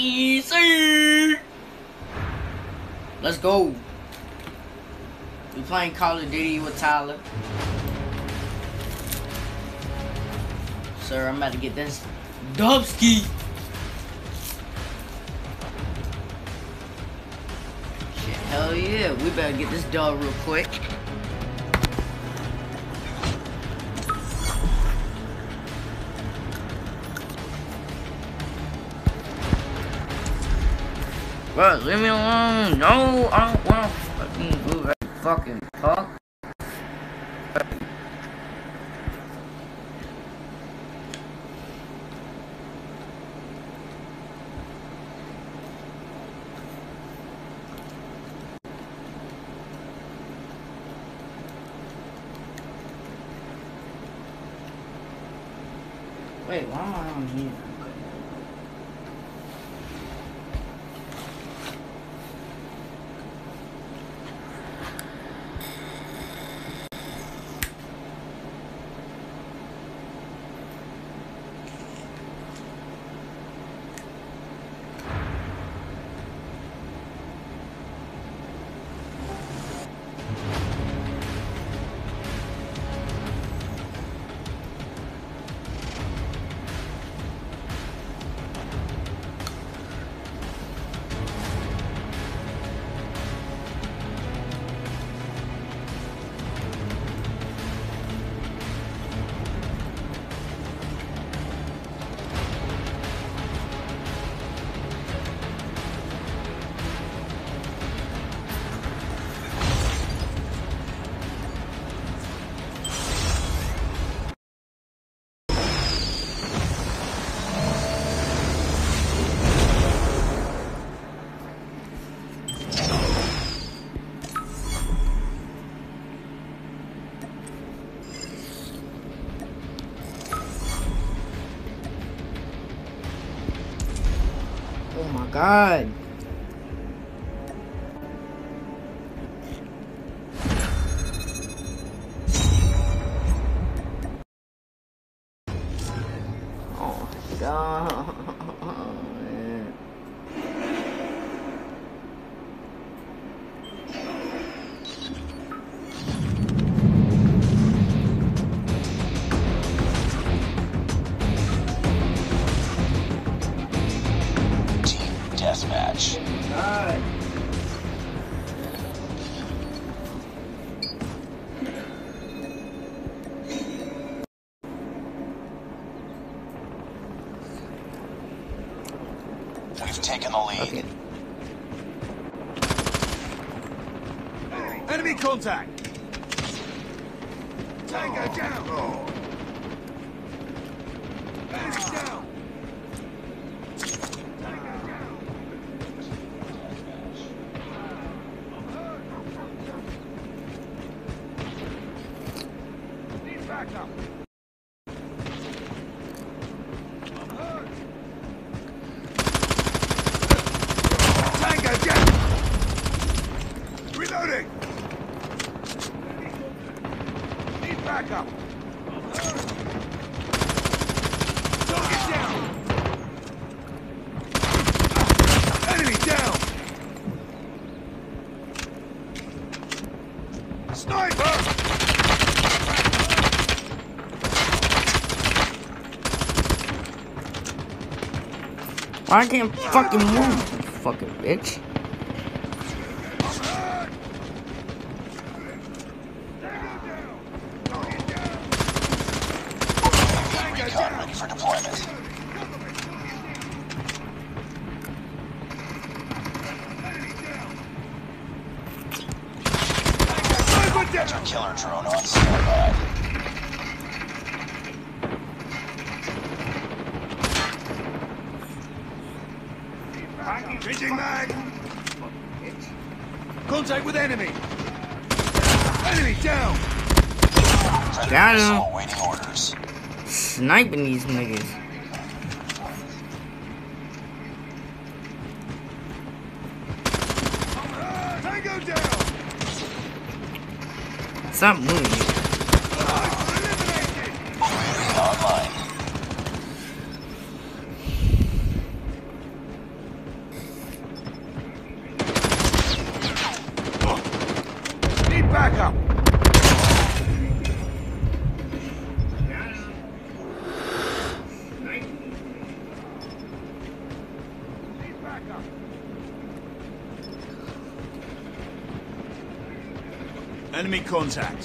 Easy. Let's go. We playing Call of Duty with Tyler. Sir, I'm about to get this Dubski. Shit, hell yeah. We better get this dub real quick. Bro, leave me alone. No, I don't want to fucking do that fucking god. I can't fucking move, you fucking bitch? I'm hurt! Tango down! Target down! Tango Recon down! ready for deployment. Sniper down! Killer drone on standby. Changing mag! Contact with enemy! Enemy down! Predator Got him. missile awaiting orders. Sniping these niggas. Tango down! Stop moving. Eliminated! UAV online. Enemy contact.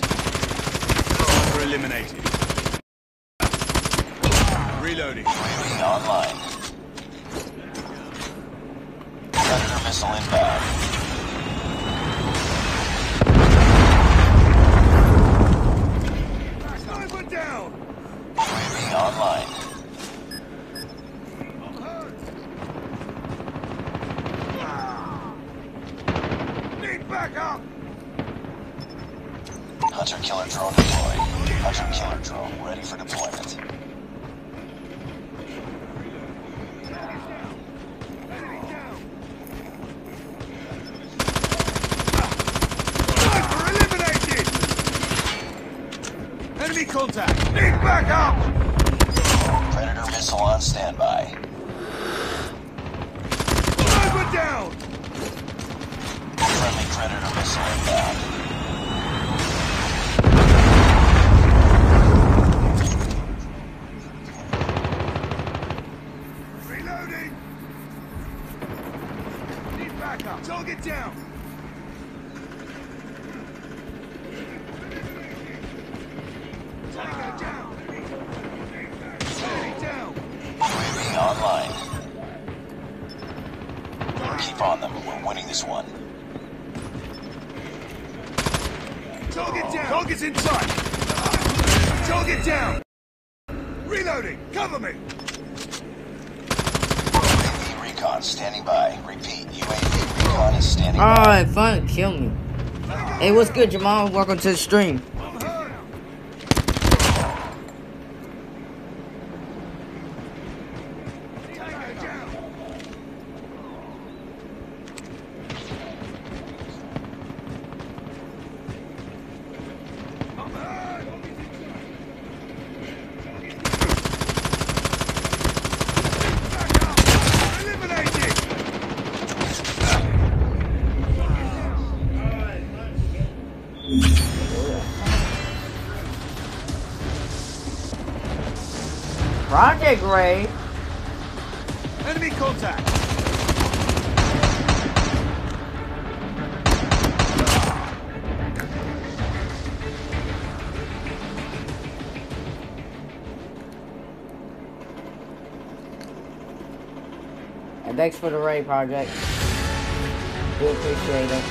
What's good, Jamal? Welcome to the stream. For the Ray project. We appreciate it.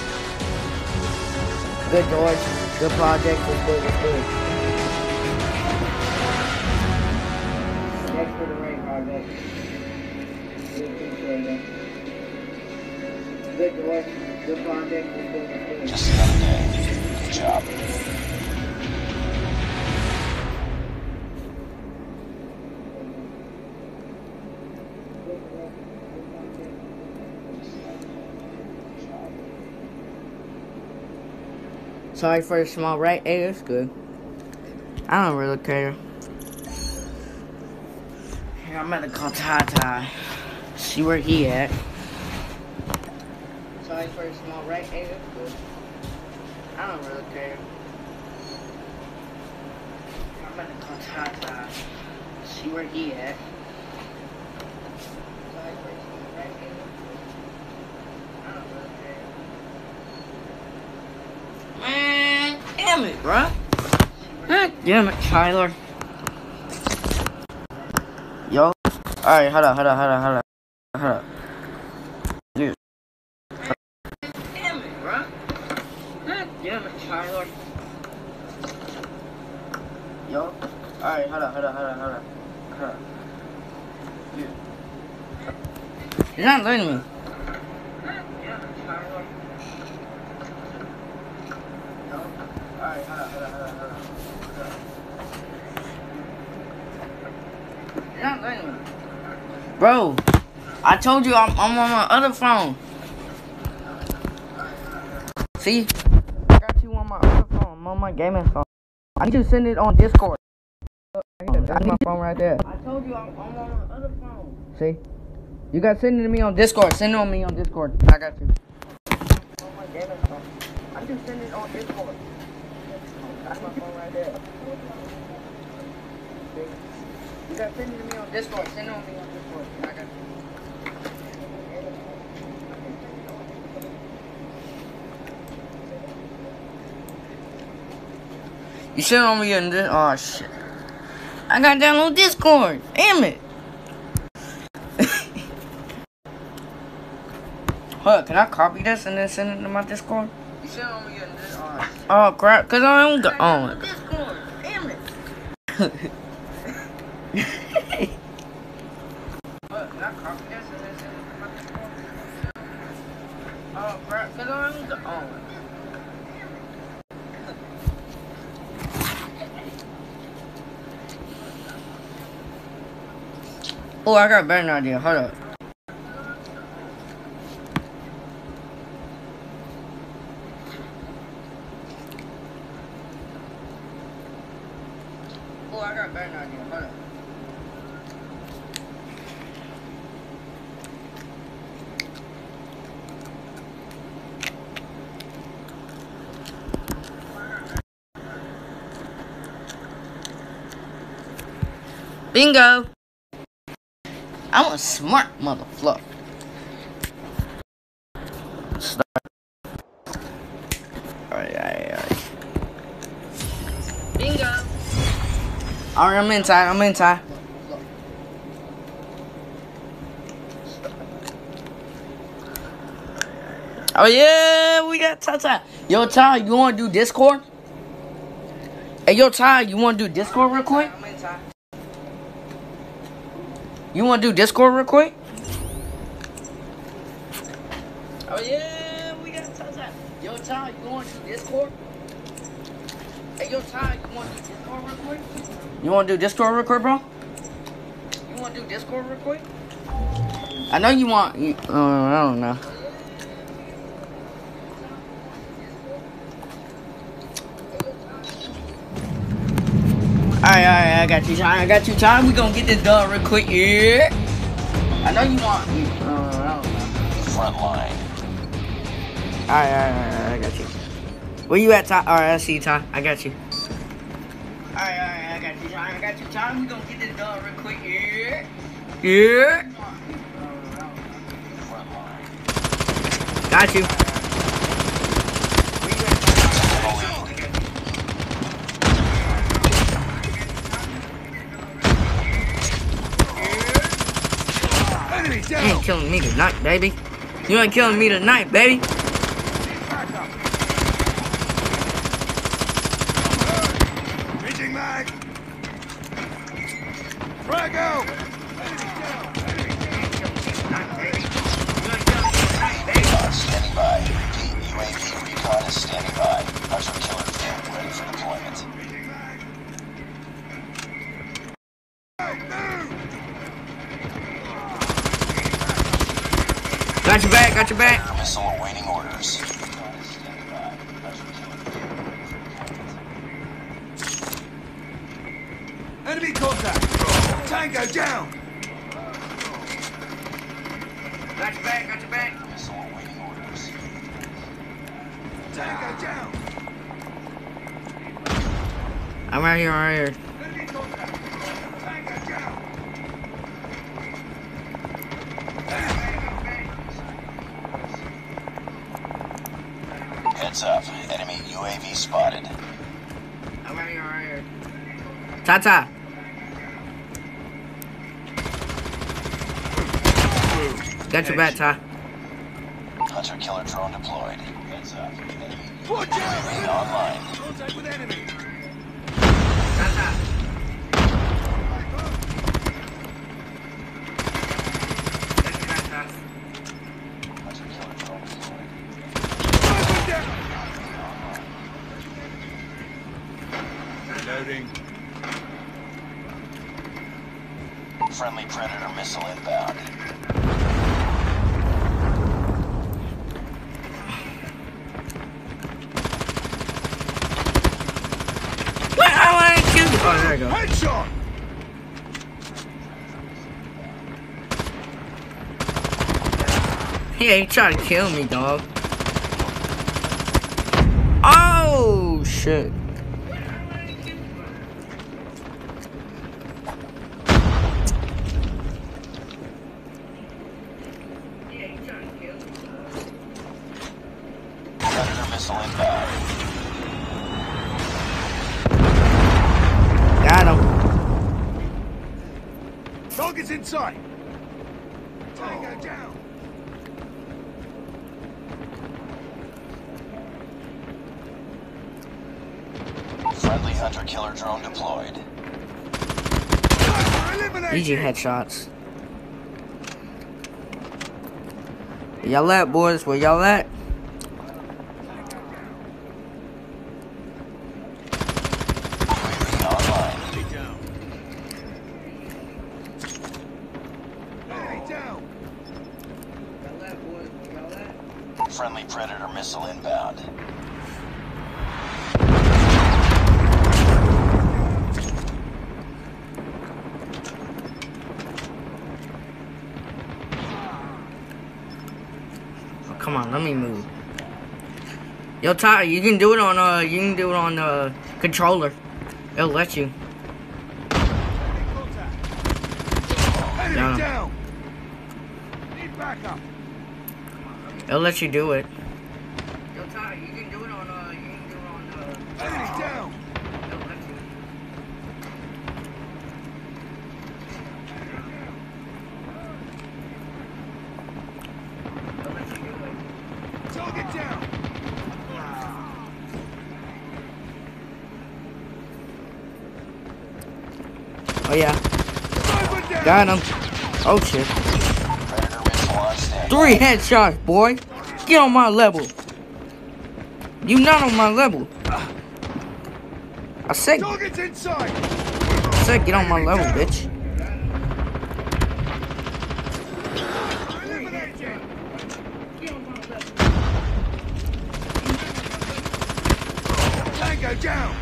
Good, George. Good project. It's good. It's good. Thanks for the Ray project. Do appreciate it. Good, George. Good project. It's good. It's good. Uh, Sorry for the small right. Hey, it's good. I don't really care. Here, I'm gonna call Tata. See where he at. Sorry for the small right. Hey, good. I don't really care. I'm gonna call Tata. See where he at. Sorry for the small right. Hey, it's good. I don't really care. Man, damn it, bro. God damn it, Tyler. Yo. Alright, hold up, hold up, hold up, hold up. Hold up. Dude. Damn it, bro. God damn it, Tyler. Yo. Alright, hold up, hold up, hold up, hold up. Hold up. Dude. You're not letting me. Alright, hold on, hold on, hold on, hold on. Hold on. You're not letting me. Bro, I told you I'm, I'm on my other phone. See? I got you on my other phone. I'm on my gaming phone. I need you to send it on Discord. I need oh, my phone right there. I told you I'm, I'm on my other phone. See? You got to send it to me on Discord. Send it on me on Discord. I got you. On my gaming phone. I need you to send it on Discord. That's my phone right there. You got to send it to me on Discord. Send it on me on Discord. I got you. You shouldn't on me in this. Oh shit. I got download Discord. Damn it. Hold can I copy this and then send it to my Discord? You shouldn't on me in this. Oh, oh crap, cause I don't go oh on. Discord. Damn it. Oh I got a better idea. Hold up. Oh, I got a better idea. Hold up. Bingo! I'm a smart motherfucker. Start. Alright, alright, alright. Bingo! Alright, I'm inside, I'm inside. Oh yeah, we got Tata. Yo, Ty, you wanna do Discord? Hey, yo, Ty, you wanna do Discord real quick? You want to do Discord real quick? Oh yeah, we got Ty. Yo, Ty, you want to do Discord? Hey, yo, Ty, you want to do Discord real quick? You want to do Discord real quick, bro? You want to do Discord real quick? I know you want. You, uh, I don't know. Alright, alright, I got you, Ty. I got you, Ty. We gonna get this done real quick, yeah. I know you want. You, uh, I don't know. Front line. Alright, alright, alright, I got you. Where you at, Ty? Alright, I see you, Ty. I got you. Alright, alright, I got you, Ty. I got you, Ty. We gonna get this done real quick, yeah. Yeah. Got you. You ain't killing me tonight, baby. You ain't killing me tonight, baby. Tata. Got your back, Ty. Hunter killer drone deployed. Heads up. Enemy Watch UAV out! online. Contact with enemy! Hunter killer drone deployed. Sniper down! Reloading. Friendly Predator missile inbound. What? I want to kill you. Oh, there you go. Headshot! He tried to kill me, dog. Oh, shit. Predator missile inbound. in sight. Tango down. Friendly hunter-killer drone deployed. Easy headshots. Y'all at, boys? Where y'all at? UAV online. Enemy down. Enemy down. Friendly Predator missile inbound. Oh, come on, let me move. Yo, Ty, you can do it on uh, you can do it on the controller. It'll let you. Down. down. Need backup. It'll let you do it. Yo, Ty, you can do it on uh, you can do it on uh. Enemy down. It'll let you. It'll let you do it. Target down. Oh yeah, Sniper down. Got him. Oh shit. Predator missile on standby. Three headshots, boy. Get on my level. You not on my level. I said, I said get on my level, bitch. Eliminate it. Tango down.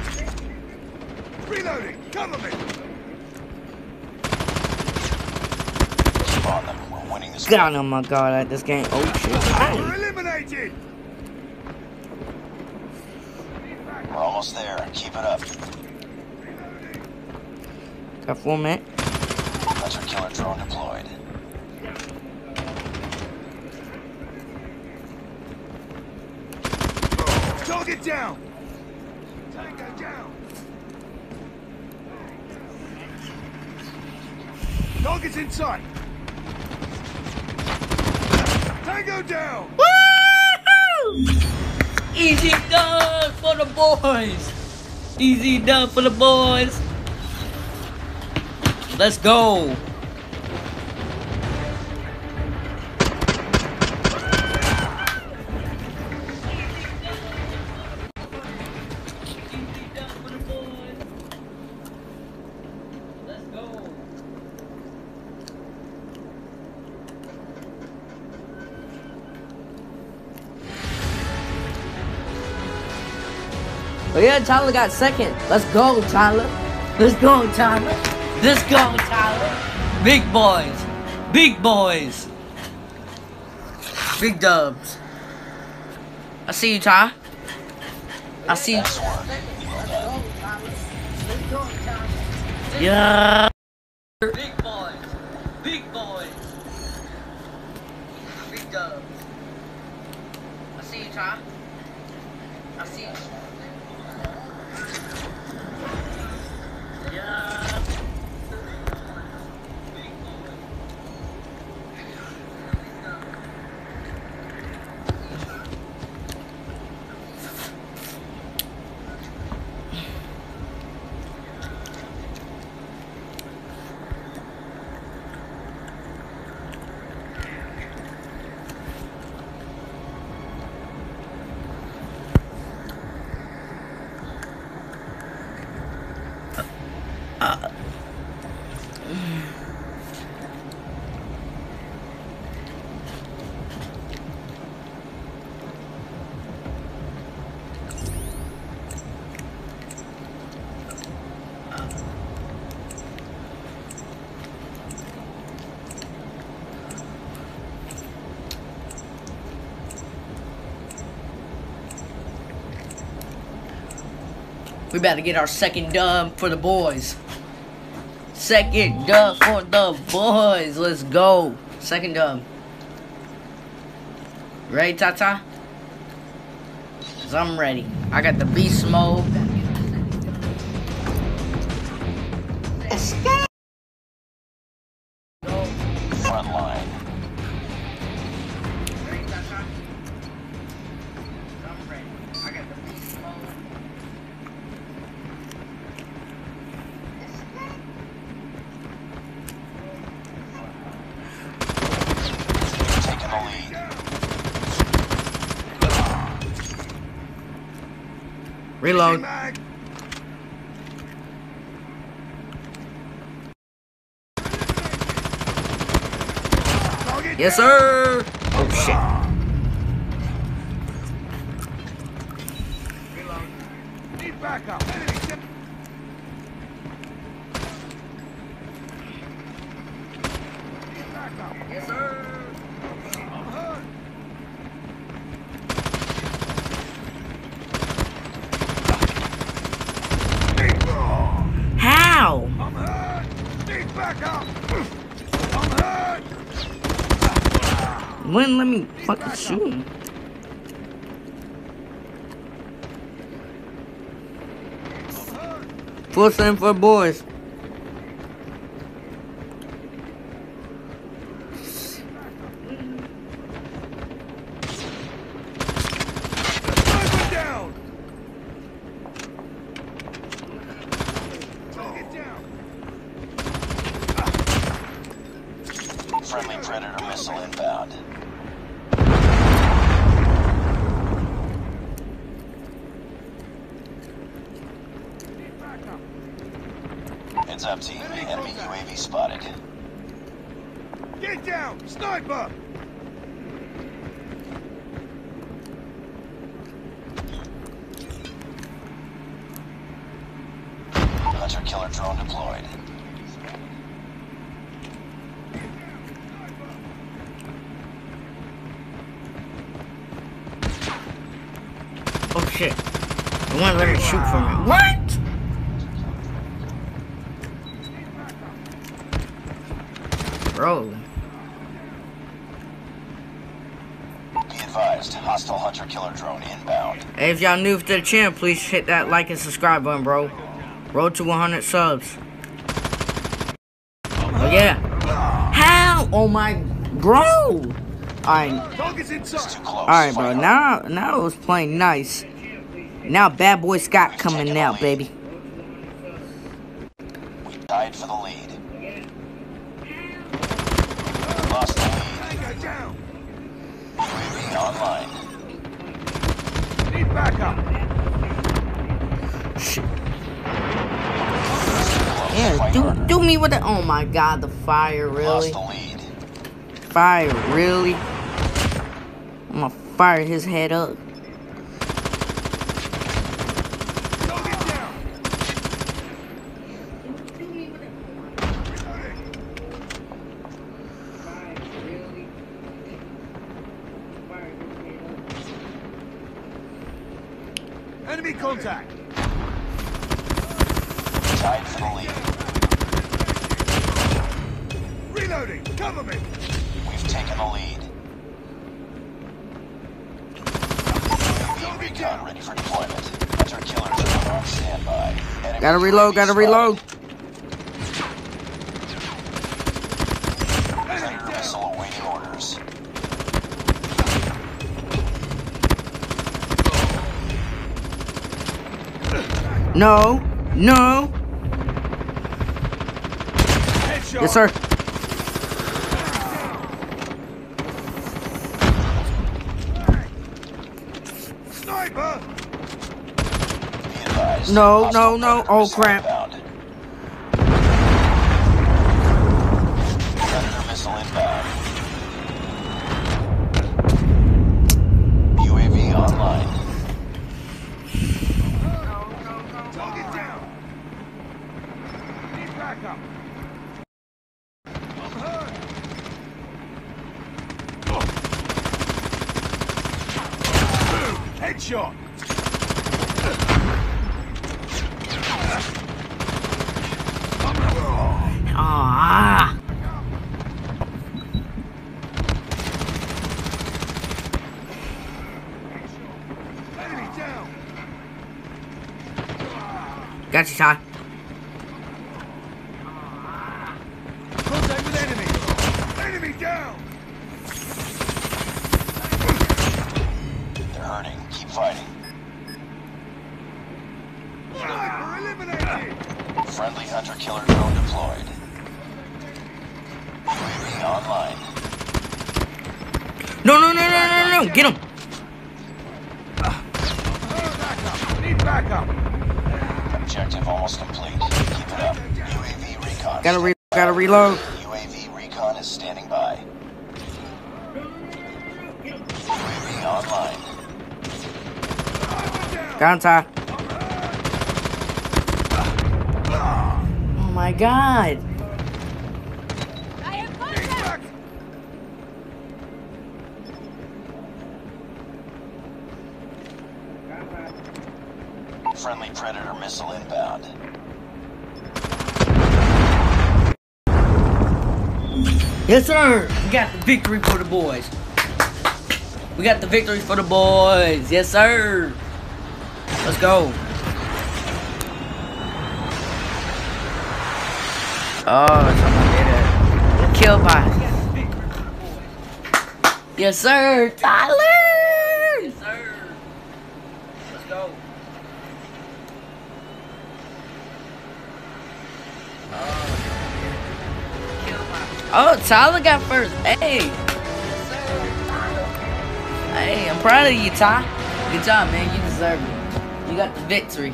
Reloading. Cover me. Keep on them. This God, oh my god, at this game. Oh shit. We're Hey. eliminated. We're almost there. Keep it up. Got four minutes. Hunter-killer drone deployed. Target down. Tango down. Target's in sight. Tango down. Easy done for the boys. Easy done for the boys. Let's go. Yeah, Tyler got second. Let's go, Tyler. Let's go, Tyler. Let's go, Tyler. Big boys. Big boys. Big dubs. I see you, Ty. I see you. Yeah. We to get our second dub for the boys. Second dub for the boys. Let's go. Second dub. Ready, Tata? Cause I'm ready. I got the beast mode. Yes, sir! same for boys. y'all new to the channel, please hit that like and subscribe button, bro. Road to 100 subs. Oh, yeah. How? Oh, my... Bro! Alright. Alright, bro. Now, now it was playing nice. Now Bad Boy Scott coming out, baby. We died for the lead. Lost the lead. Online backup. Shit. Yeah, do do me with it. Oh my god, the fire really. Fire really. I'm gonna fire his head up. reload, gotta reload. No, no. Yes, sir. No, no, no. Oh, crap. Reload. UAV recon is standing by. UAV online. Down Ty. Oh my god. Friendly Predator missile inbound. Yes, sir. We got the victory for the boys. We got the victory for the boys. Yes, sir. Let's go. Oh, someone did it. Killed by. Yes, sir. Tyler. Yes, sir. Let's go. Oh, Tyler got first. Hey. Hey, I'm proud of you, Ty. Good job, man. You deserve it. You got the victory.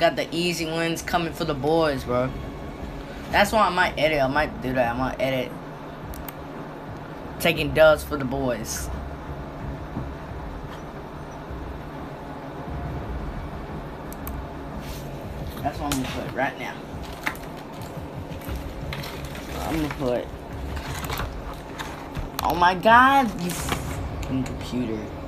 Got the easy wins coming for the boys, bro. That's why I might edit. I might do that. I might edit. Taking dubs for the boys. That's what I'm gonna put right now. I'm gonna put. Oh my god, you computer.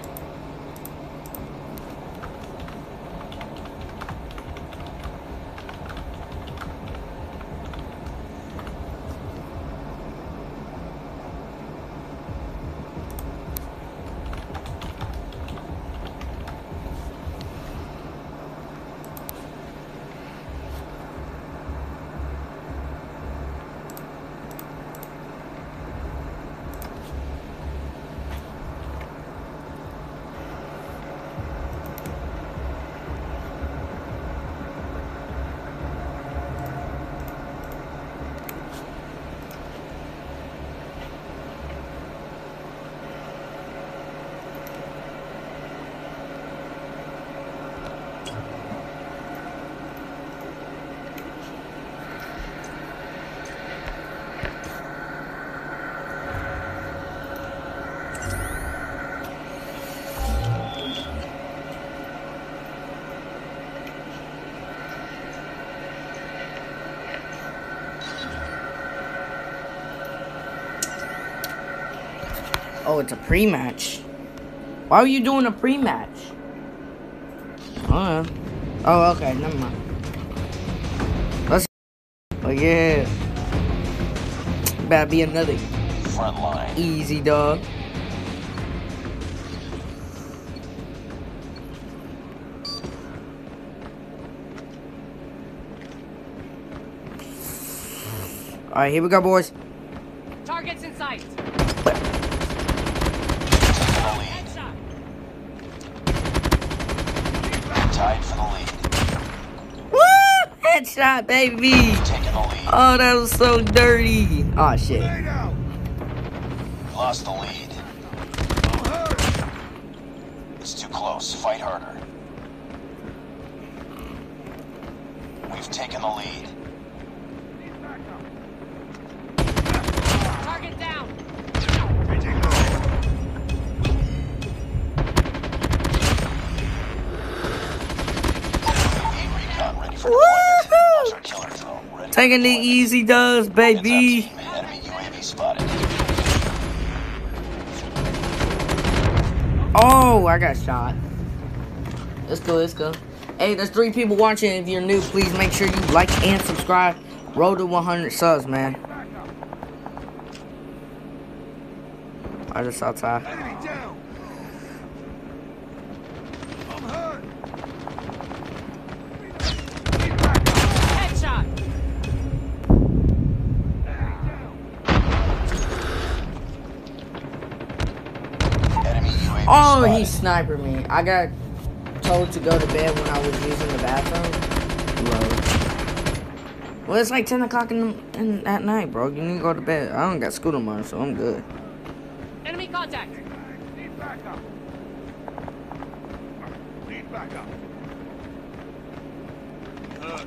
Oh, it's a pre-match. Why are you doing a pre-match? Oh, oh, okay, never mind. Let's. Oh yeah. Better be another Front line. easy dog. All right, here we go, boys. Targets in sight. Taking the lead. Headshot. Tied for the lead. Woo! Headshot, baby. Oh, that was so dirty. Oh shit. Taking the easy does, baby. team. Enemy UAV spotted. Oh, I got shot. Let's go, let's go. Hey, there's three people watching. If you're new, please make sure you like and subscribe. Roll to 100 subs, man. I just saw Ty. Spotted. he sniped me. I got told to go to bed when I was using the bathroom. Low. Well, it's like 10 o'clock in, the, in at night, bro. You need to go to bed. I don't got school tomorrow, so I'm good. Enemy contact. Need backup. Need backup.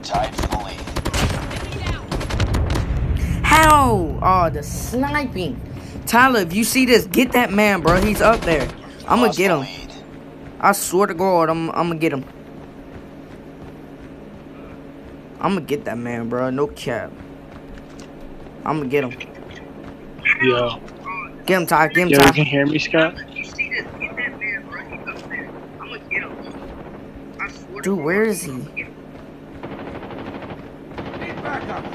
Tied for the lead. Down. How? Oh, the sniping. Tyler, if you see this, get that man, bro. He's up there. I'm gonna get the him. Lead. I swear to God, I'm, I'm gonna get him. I'm gonna get that man, bro. No cap. I'm gonna get him. Yo, Get him, Ty. Get him, yo, you can hear me, Scott? Dude, where is he? Need backup.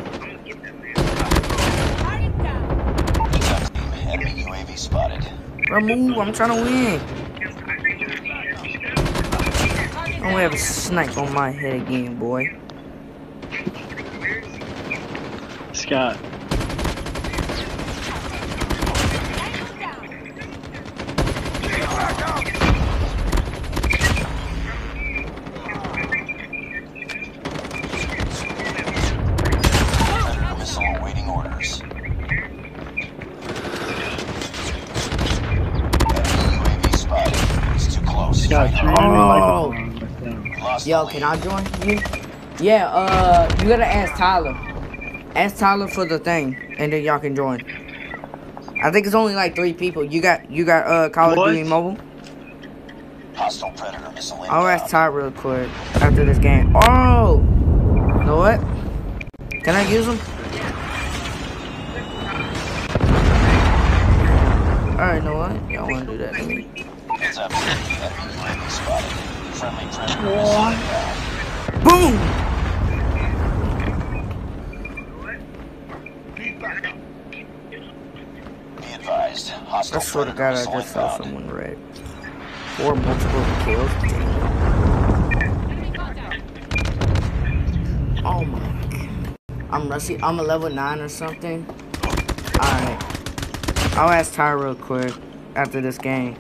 Target down. Attack team. Enemy UAV spotted. Bro, move. I'm trying to win. Target I'm gonna have a snipe on my head again, boy. Scott, Yo, can. I join you? Yeah, uh, you gotta ask Tyler. Ask Tyler for the thing, and then y'all can join. I think it's only like three people. You got, you got, uh, Call of Duty Mobile? Hostile Predator missile. I'll ask Ty real quick after this game. Oh! You know what? Can I use them? God, I just saw someone red. Four multiple kills. Contact. Oh my god. I'm rusty. I'm a level 9 or something. Alright. I'll ask Ty real quick after this game.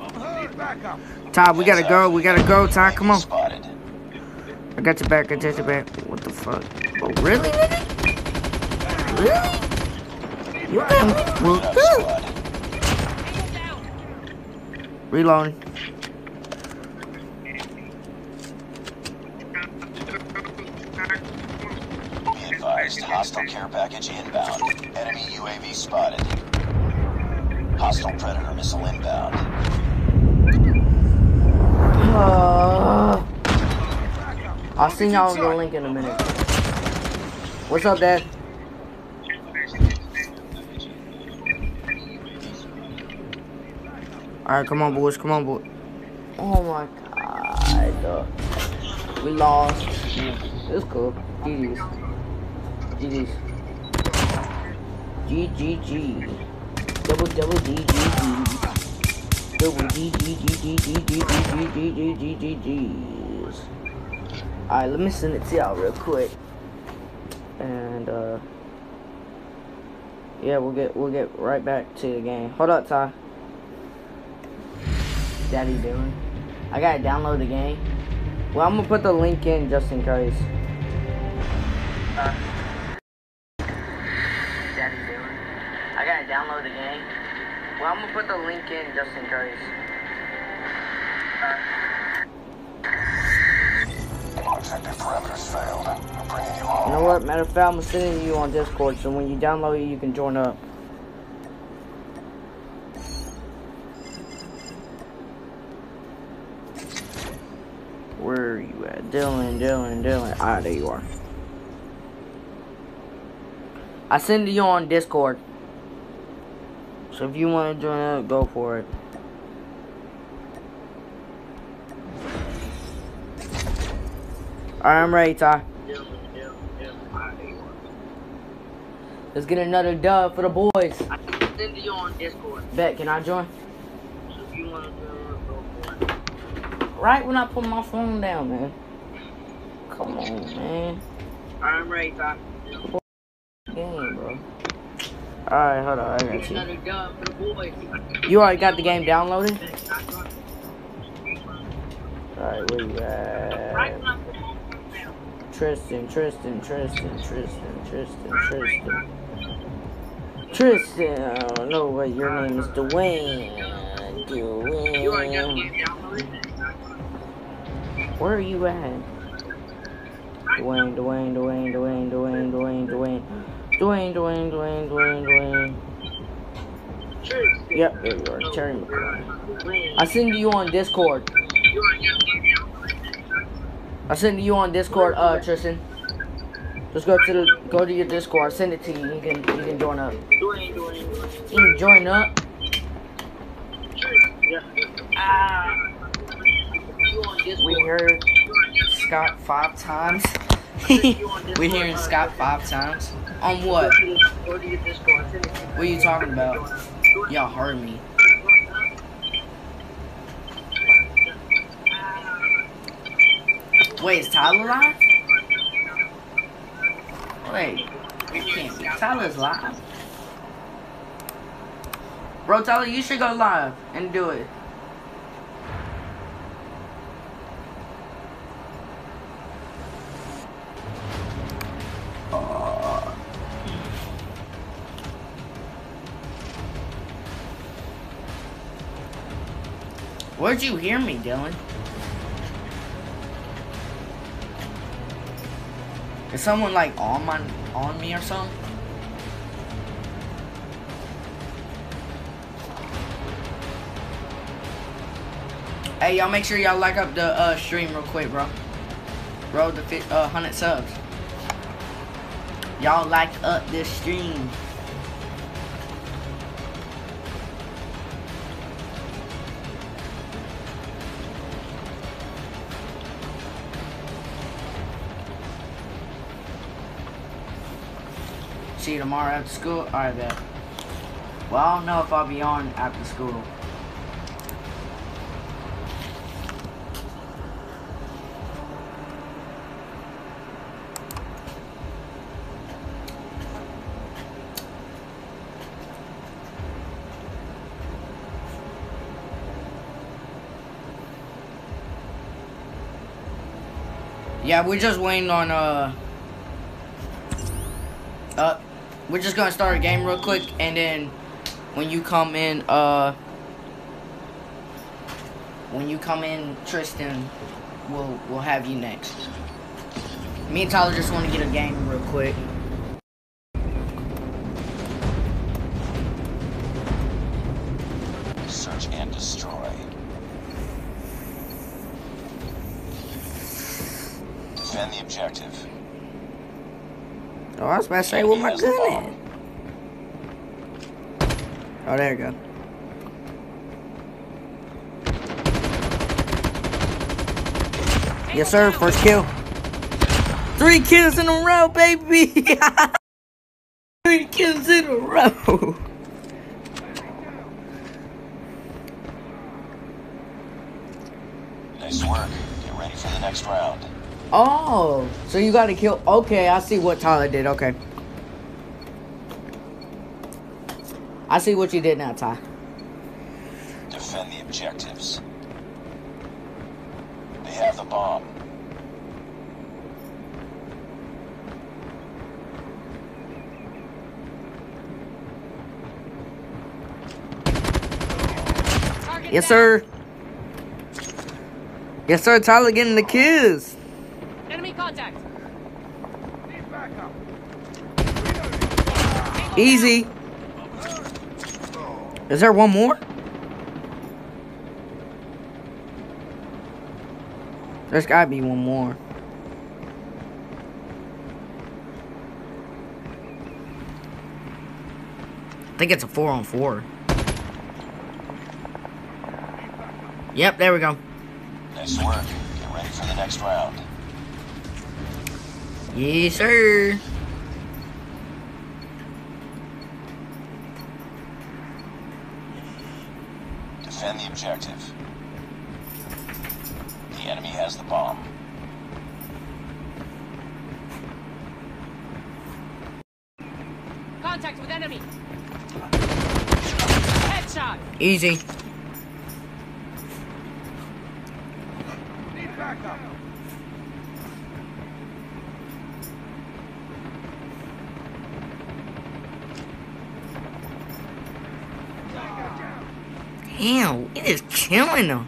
Ty, we gotta go. We gotta go. Ty, come on. I got your back. I got your back. What the fuck? Oh, really, nigga? Really? You got me whooped up. squad. Tango down. Reloading. Be advised. Hostile care package inbound. Enemy UAV spotted. Hostile Predator missile inbound. Uh, I'll send y'all the link in a minute. What's up, Dad? Alright, come on, boys. Come on, boys. Oh my god. We lost. It's cool. GG's. GG's. GGG. Double, double GGG. Double G Daddy doing? I gotta download the game. Well, I'm gonna put the link in just in case. Daddy doing? I gotta download the game. Well, I'm gonna put the link in just in case. Objective parameters failed. I'm bringing you You know what? Matter of fact, I'm sending you on Discord, so when you download it, you can join up. Where are you at? Dylan, Dylan, Dylan. Ah, there you are. I send you on Discord. So if you want to join up, go for it. Alright, I'm ready, Ty. Let's get another dub for the boys. I can send you on Discord. Bet, can I join? if you want to it. Right when I put my phone down, man. Come on, man. I'm ready, Ty. Game, bro. Alright, hold on, I got you. You already got the game downloaded? Alright, where you at? Tristan, Tristan, Tristan, Tristan, Tristan, Tristan. Tristan, oh, I don't know what your name is. Dwayne. Dwayne. Where are you at? Dwayne, Dwayne, Dwayne, Dwayne, Dwayne, Dwayne, Dwayne. Dwayne, Dwayne, Dwayne, Dwayne, Dwayne. Yep, there you are. Terry McCoy. I send you on Discord. I send you on Discord, uh, Tristan. Just go to the go to your Discord. Send it to you. You can you can join up. You can join up. Ah. We heard Scott five times. we hearing Scott five times. On what? What are you talking about? Y'all heard me. Wait, is Tyler live? Wait, it can't be. Tyler's live. Bro, Tyler, you should go live and do it. Where'd you hear me, Dylan? Is someone like on my on me or something? Hey, y'all make sure y'all like up the uh, stream real quick, bro. Bro, the uh, 100 subs. Y'all like up this stream. See you tomorrow after school? Alright, bet. Well, I don't know if I'll be on after school. Yeah, we're just waiting on, uh... we're just gonna start a game real quick, and then when you come in, uh... When you come in, Tristan, we'll, we'll have you next. Me and Tyler just want to get a game real quick. I say, where my gun at? Oh, there you go. Yes, sir. First kill. Three kills in a row, baby. Three kills in a row. Nice work. Get ready for the next round. Oh, so you got to kill. Okay, I see what Tyler did. Okay. I see what you did now, Ty. Defend the objectives. They have the bomb. Yes, sir. Yes, sir. Tyler getting the kills. Enemy contact. Easy. Is there one more? There's gotta be one more. I think it's a four on four. Yep, there we go. Nice work. Get ready for the next round. Yes, sir. Defend the objective. The enemy has the bomb. Contact with enemy. Headshot. Easy. backup. Is killing them.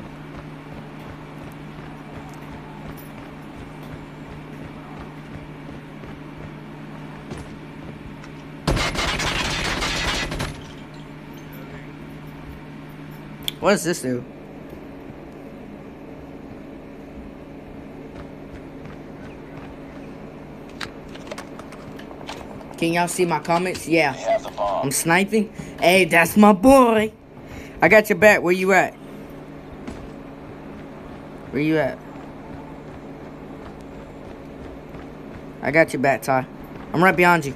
What does this do? Can y'all see my comments? Yeah. have the bomb. I'm sniping. Hey, that's my boy. I got your back. Where you at? Where you at? I got your back, Ty. I'm right behind you.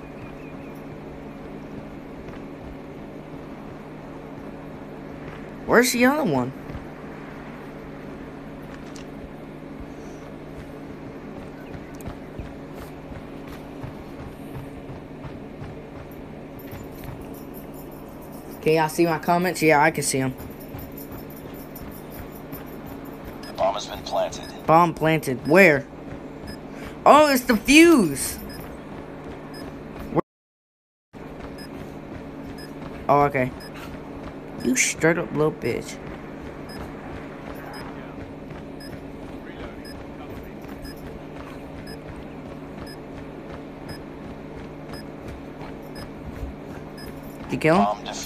Where's the other one? Can y'all see my comments? Yeah, I can see them. The bomb has been planted. Bomb planted. Where? Oh, it's the fuse. Where- Oh, okay. You straight up little bitch. You kill him?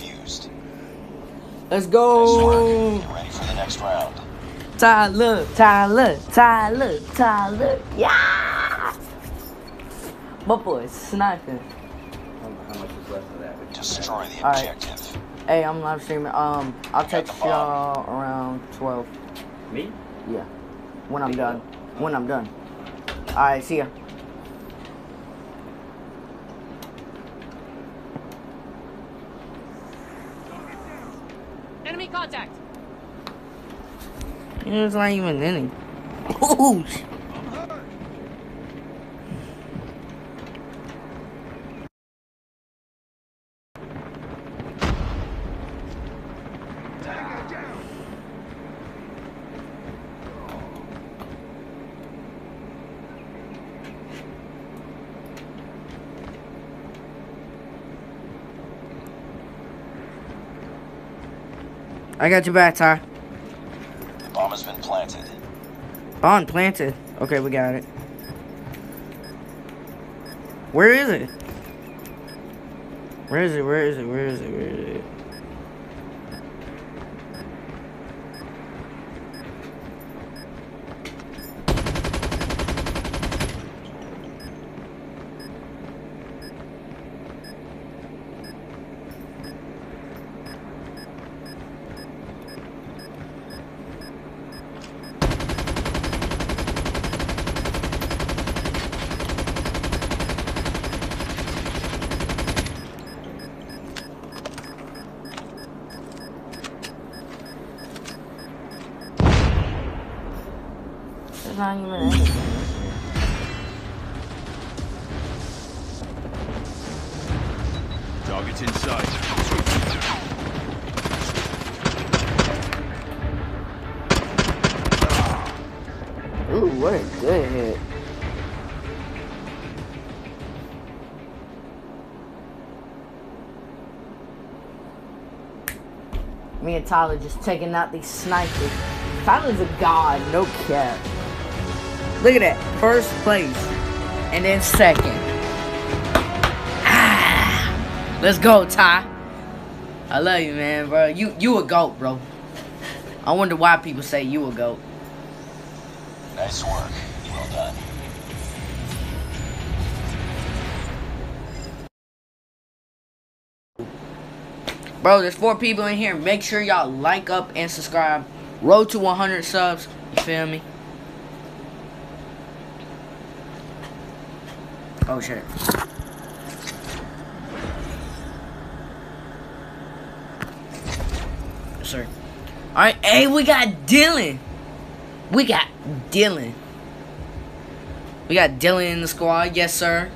Bomb defused. Let's Nice work. go. Get ready for the next round. Tyler, Tyler, Tyler, Tyler, yeah! My boy's sniping. Destroy the Alright. objective. Hey, I'm live streaming. Um, I'll text y'all around 12. Me? Yeah. When I'm done. When I'm done. Alright, see ya. It's not even any. Ooh, I got your back, Ty. Bomb planted. Okay, we got it. Where is it? Where is it? Where is it? Where is it? Where is it? Just taking out these snipers. Tyler's a god, no cap. Look at that. First place. And then second. Ah, let's go, Ty. I love you, man, bro. You you a goat, bro. I wonder why people say you a goat. Nice work. Bro, there's four people in here. Make sure y'all like up and subscribe. Road to 100 subs. You feel me? Oh shit. Sir. Alright, hey, we got Dylan. We got Dylan. We got Dylan in the squad. Yes, sir.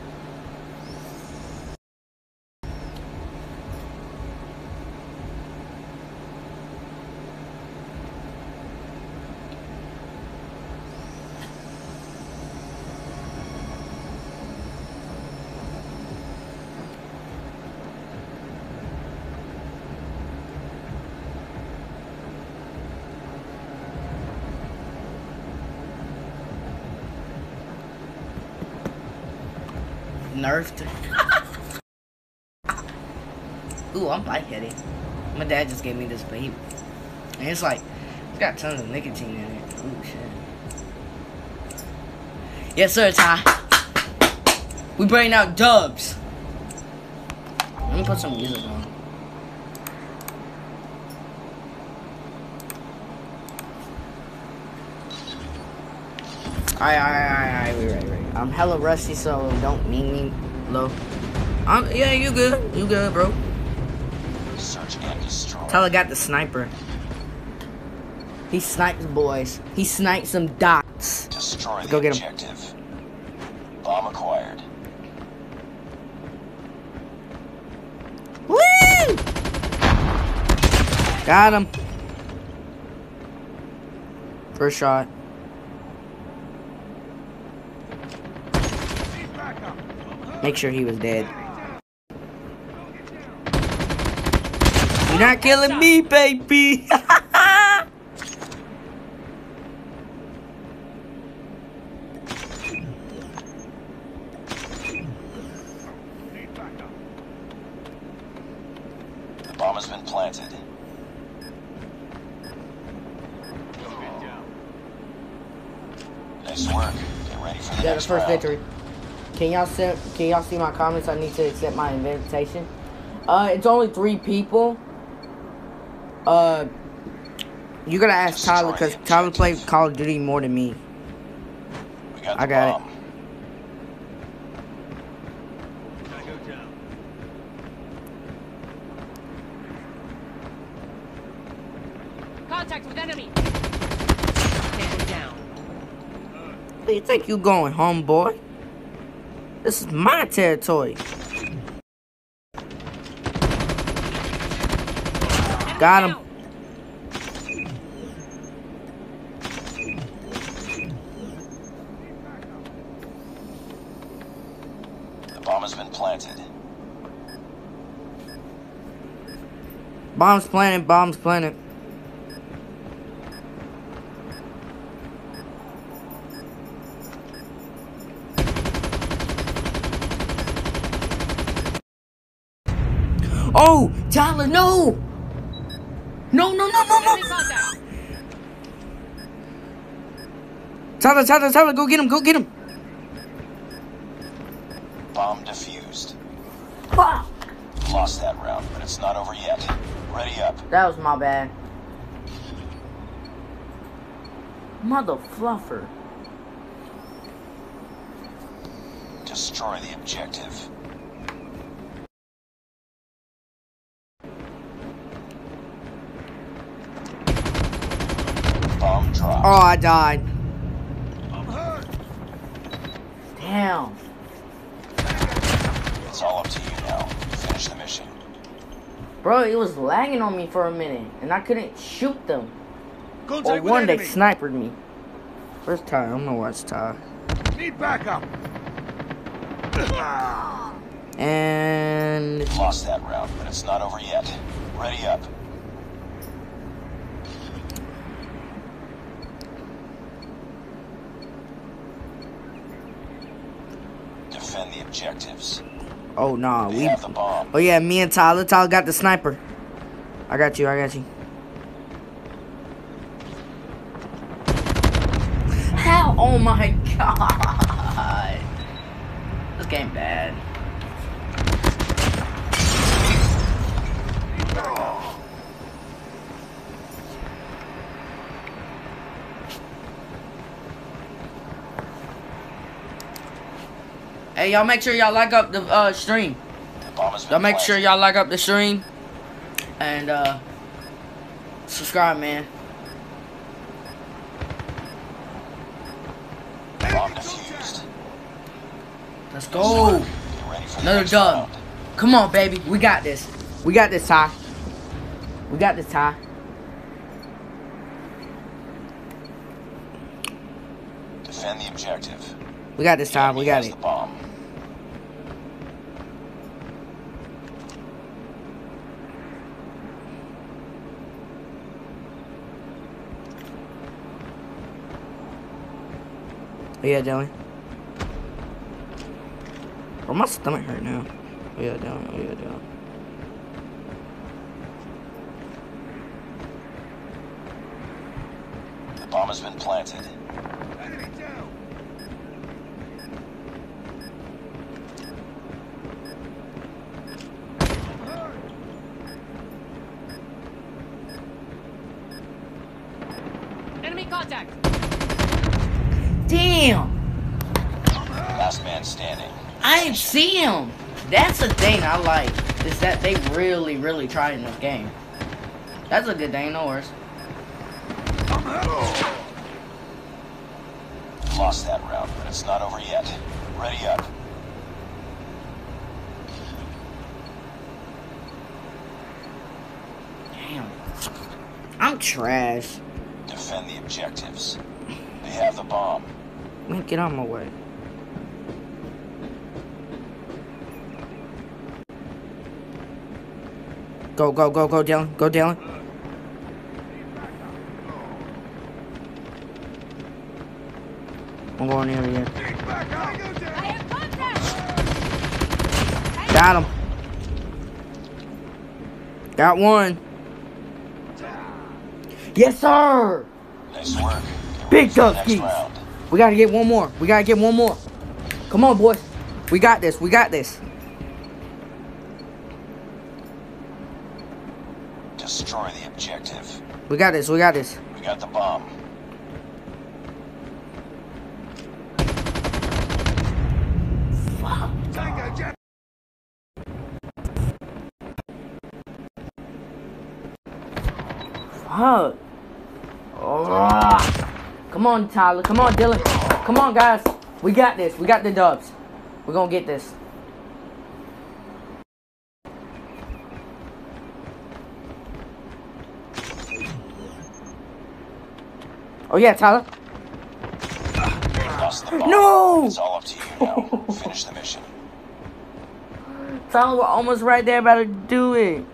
Nerfed. Ooh, I'm lightheaded. My dad just gave me this vape. And it's like, it's got tons of nicotine in it. Ooh, shit. Yes, sir, Ty. We bring out dubs. Let me put some music on. Alright, alright, alright, alright, we ready, ready. I'm hella rusty, so don't mean me low. I'm, yeah, you good. You good, bro. Search and destroy. Tyler got the sniper. He snipes boys. He snipes some dots. Destroy the Go get objective. Bomb acquired. Woo! Got him. First shot. Make sure he was dead. You're not killing me, baby. The bomb has been planted. Nice work. Get ready for the Got next first round. victory. Can y'all send, Can y'all see my comments? I need to accept my invitation. Uh, it's only three people. Uh, you gotta ask Tyler because Tyler played Call of Duty more than me. We got I the got it. bomb. Contact with enemy. Stand down. Where you think you going, homeboy? This is my territory. Got him. The bomb has been planted. Bombs planted. Bombs planted. Oh, Tyler, no! No, no, no, no, Enemy no! contact. Tyler, Tyler, Tyler, go get him, go get him! Bomb defused. Fuck! Lost that round, but it's not over yet. Ready up. That was my bad. Mother fluffer. Destroy the objective. Bomb dropped. Oh, I died. I'm hurt. Damn. It's all up to you now. Finish the mission. Bro, it was lagging on me for a minute, and I couldn't shoot them. Or Contact with one, they enemy. sniped me. Where's Ty? I'm gonna watch Ty. Need backup. And Lost that round, but it's not over yet. Ready up. Defend the objectives. oh nah, They we. have the bomb. Oh yeah, me and Tyler. Tyler got the sniper. I got you. I got you. How? Oh my god. This game bad. Hey, y'all make sure y'all like up the uh, stream. The bomb has been Y'all make sure y'all like up the stream. And uh subscribe, man. Let's go. Get ready for the Another dub. Come on, baby. We got this. We got this, Ty. We got this, Ty. Defend the objective. We got this, Ty. We got it. Oh, yeah, Dylan. Bro, my stomach hurt now. Oh, yeah, down. Oh, yeah, down. The bomb has been planted. Enemy down. Enemy contact. Damn! Last man standing. I ain't see him. That's the thing I like. Is that they really, really tried in this game. That's a good thing, no worries. Lost that round, but it's not over yet. Ready up. Damn. I'm trash. Defend the objectives. They have the bomb. Man, get out of my way. Go, go, go, go, Dylan. Go, Dylan. I'm going in here. Back down. I have contact. Got him. Got one. Yes, sir. Nice work. Big To the dog next skis. round. We gotta get one more. We gotta get one more. Come on, boys. We got this. We got this. Destroy the objective. We got this. We got this. We got the bomb. Tango down. Fuck. Ugh. Come on, Tyler. Come on, Dylan. Come on, guys. We got this. We got the dubs. We're gonna get this. Oh yeah, Tyler. Lost the bomb. No! It's all up to you now. Finish the mission. Tyler, we're almost right there about to do it.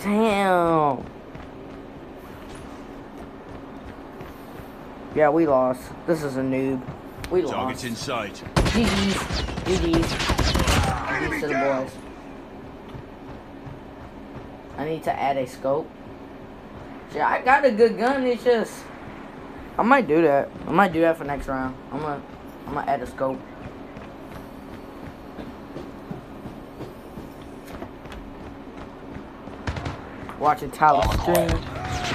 Damn. Yeah, we lost. This is a noob. We lost. Target's in sight. GG's. GG's. To the boys. I need to add a scope. Yeah, I got a good gun. It's just I might do that. I might do that for next round. I'm gonna I'm gonna add a scope. Watching Tyler stream,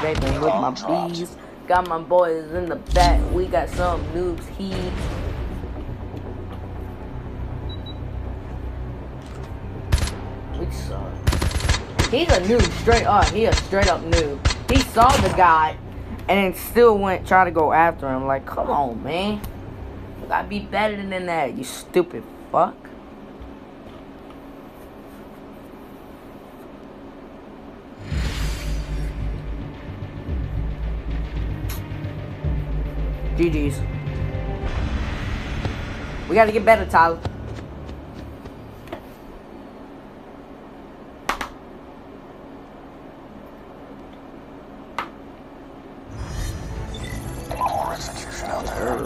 vaping with my bees. Got my boys in the back. We got some noobs here. We suck. He's a noob, straight up. He a straight up noob. He saw the guy and then still went try to go after him. Like, come on, man. You gotta be better than that, you stupid fuck. GG's. We gotta get better, Tyler.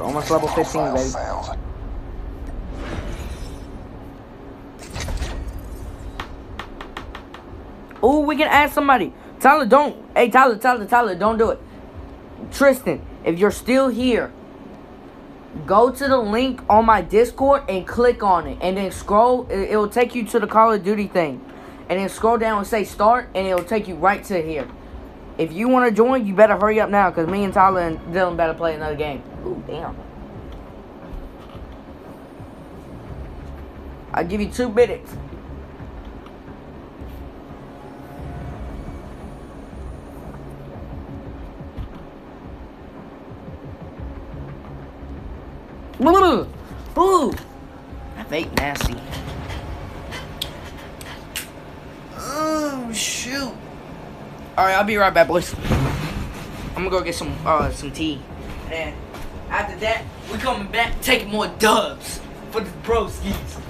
Almost level 15, Profile baby. Oh, we can ask somebody. Tyler, don't. Hey, Tyler, Tyler, Tyler, don't do it. Tristan, if you're still here, go to the link on my Discord and click on it. And then scroll. It, will take you to the Call of Duty thing. And then scroll down and say start, and it will take you right to here. If you want to join, you better hurry up now, because me and Tyler and Dylan better play another game. Ooh, damn. I'll give you two minutes. Ooh, ooh, that vape nasty. Oh shoot! All right, I'll be right back, boys. I'm gonna go get some uh some tea, and after that, we coming back taking more dubs for the broskies.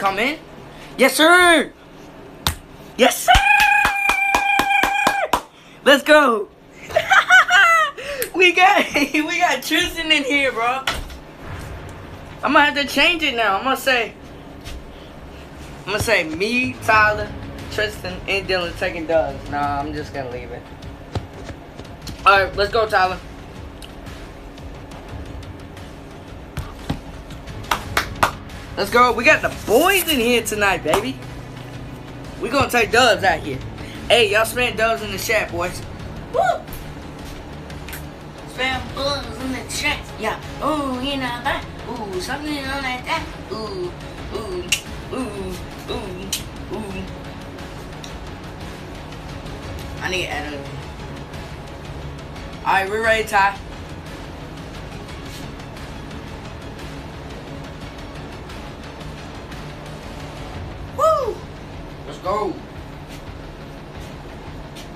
Come in? Yes, sir. Yes, sir. Let's go. we got we got Tristan in here, bro. I'm gonna have to change it now. I'm gonna say I'm gonna say me, Tyler, Tristan, and Dylan taking dubs. Nah, I'm just gonna leave it. Alright, let's go, Tyler. Let's go. We got the boys in here tonight, baby. We gonna take dubs out here. Hey, y'all spam dubs in the chat, boys. Woo! Spam dubs in the chat. Yeah. Ooh, you know that. Ooh, something on like that. Ooh, ooh, ooh, ooh, ooh. I need to edit. it. Alright, we're ready, Ty. Go.